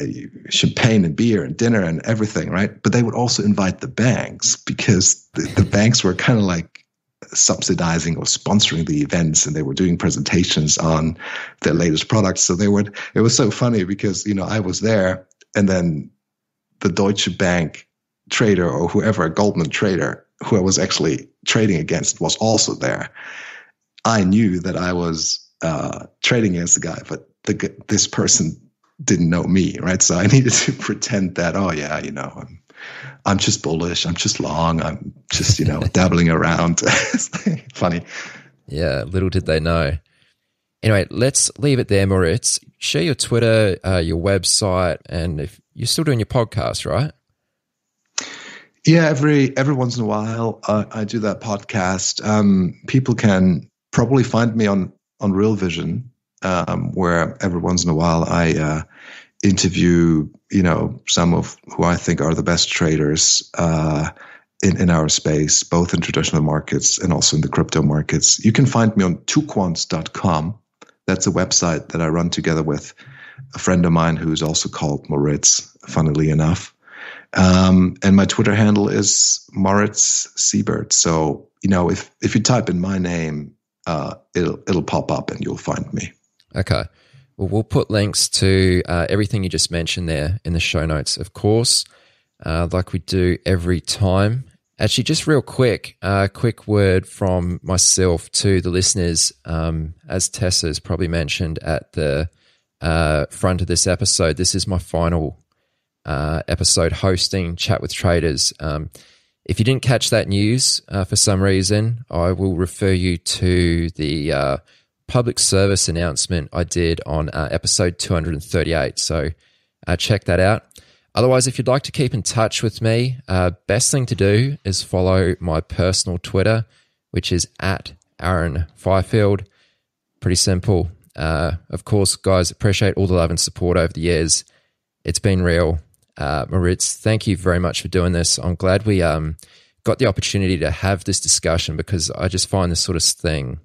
uh, champagne and beer and dinner and everything, right? But they would also invite the banks because the, the banks were kind of like subsidizing or sponsoring the events and they were doing presentations on their latest products. So they would, it was so funny because, you know, I was there and then the Deutsche Bank trader or whoever, a Goldman trader who I was actually trading against was also there. I knew that I was uh, trading against the guy, but the, this person didn't know me, right? So I needed to pretend that, oh yeah, you know, I'm, I'm just bullish, I'm just long, I'm just you know dabbling around. funny. Yeah, little did they know. Anyway, let's leave it there, Moritz. Share your Twitter, uh, your website, and if you're still doing your podcast, right? Yeah, every every once in a while, uh, I do that podcast. Um, people can probably find me on on Real Vision, um, where every once in a while I uh, interview, you know, some of who I think are the best traders uh, in in our space, both in traditional markets and also in the crypto markets. You can find me on twoquants.com. That's a website that I run together with a friend of mine who's also called Moritz, funnily enough. Um, and my Twitter handle is Moritz Seibert. So, you know, if if you type in my name, uh, it'll it'll pop up and you'll find me. Okay. Well, we'll put links to uh, everything you just mentioned there in the show notes, of course, uh, like we do every time. Actually, just real quick, a uh, quick word from myself to the listeners. Um, as Tessa's probably mentioned at the uh, front of this episode, this is my final uh, episode hosting Chat with Traders. Um, If you didn't catch that news uh, for some reason, I will refer you to the uh, public service announcement I did on uh, episode 238. So uh, check that out. Otherwise, if you'd like to keep in touch with me, uh, best thing to do is follow my personal Twitter, which is at Aaron Fifield. Pretty simple. Uh, of course, guys, appreciate all the love and support over the years. It's been real. Uh, Moritz, thank you very much for doing this. I'm glad we um, got the opportunity to have this discussion because I just find this sort of thing,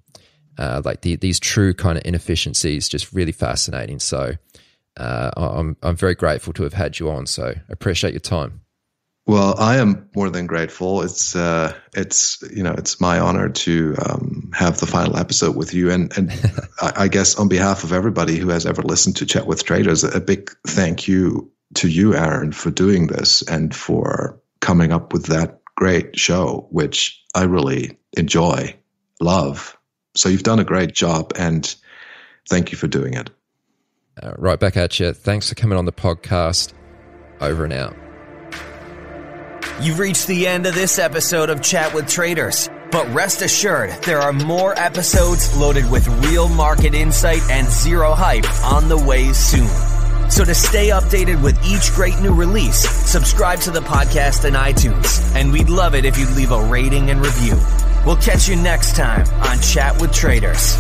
uh, like the, these true kind of inefficiencies, just really fascinating. So uh, I'm I'm very grateful to have had you on. So appreciate your time. Well, I am more than grateful. It's uh, it's you know it's my honor to um, have the final episode with you, and and I, I guess on behalf of everybody who has ever listened to Chat with Traders, a big thank you to you, Aaron, for doing this and for coming up with that great show, which I really enjoy, love. So you've done a great job, and thank you for doing it. Uh, right back at you. Thanks for coming on the podcast. Over and out. You've reached the end of this episode of Chat with Traders. But rest assured, there are more episodes loaded with real market insight and zero hype on the way soon. So to stay updated with each great new release, subscribe to the podcast in iTunes. And we'd love it if you'd leave a rating and review. We'll catch you next time on Chat with Traders.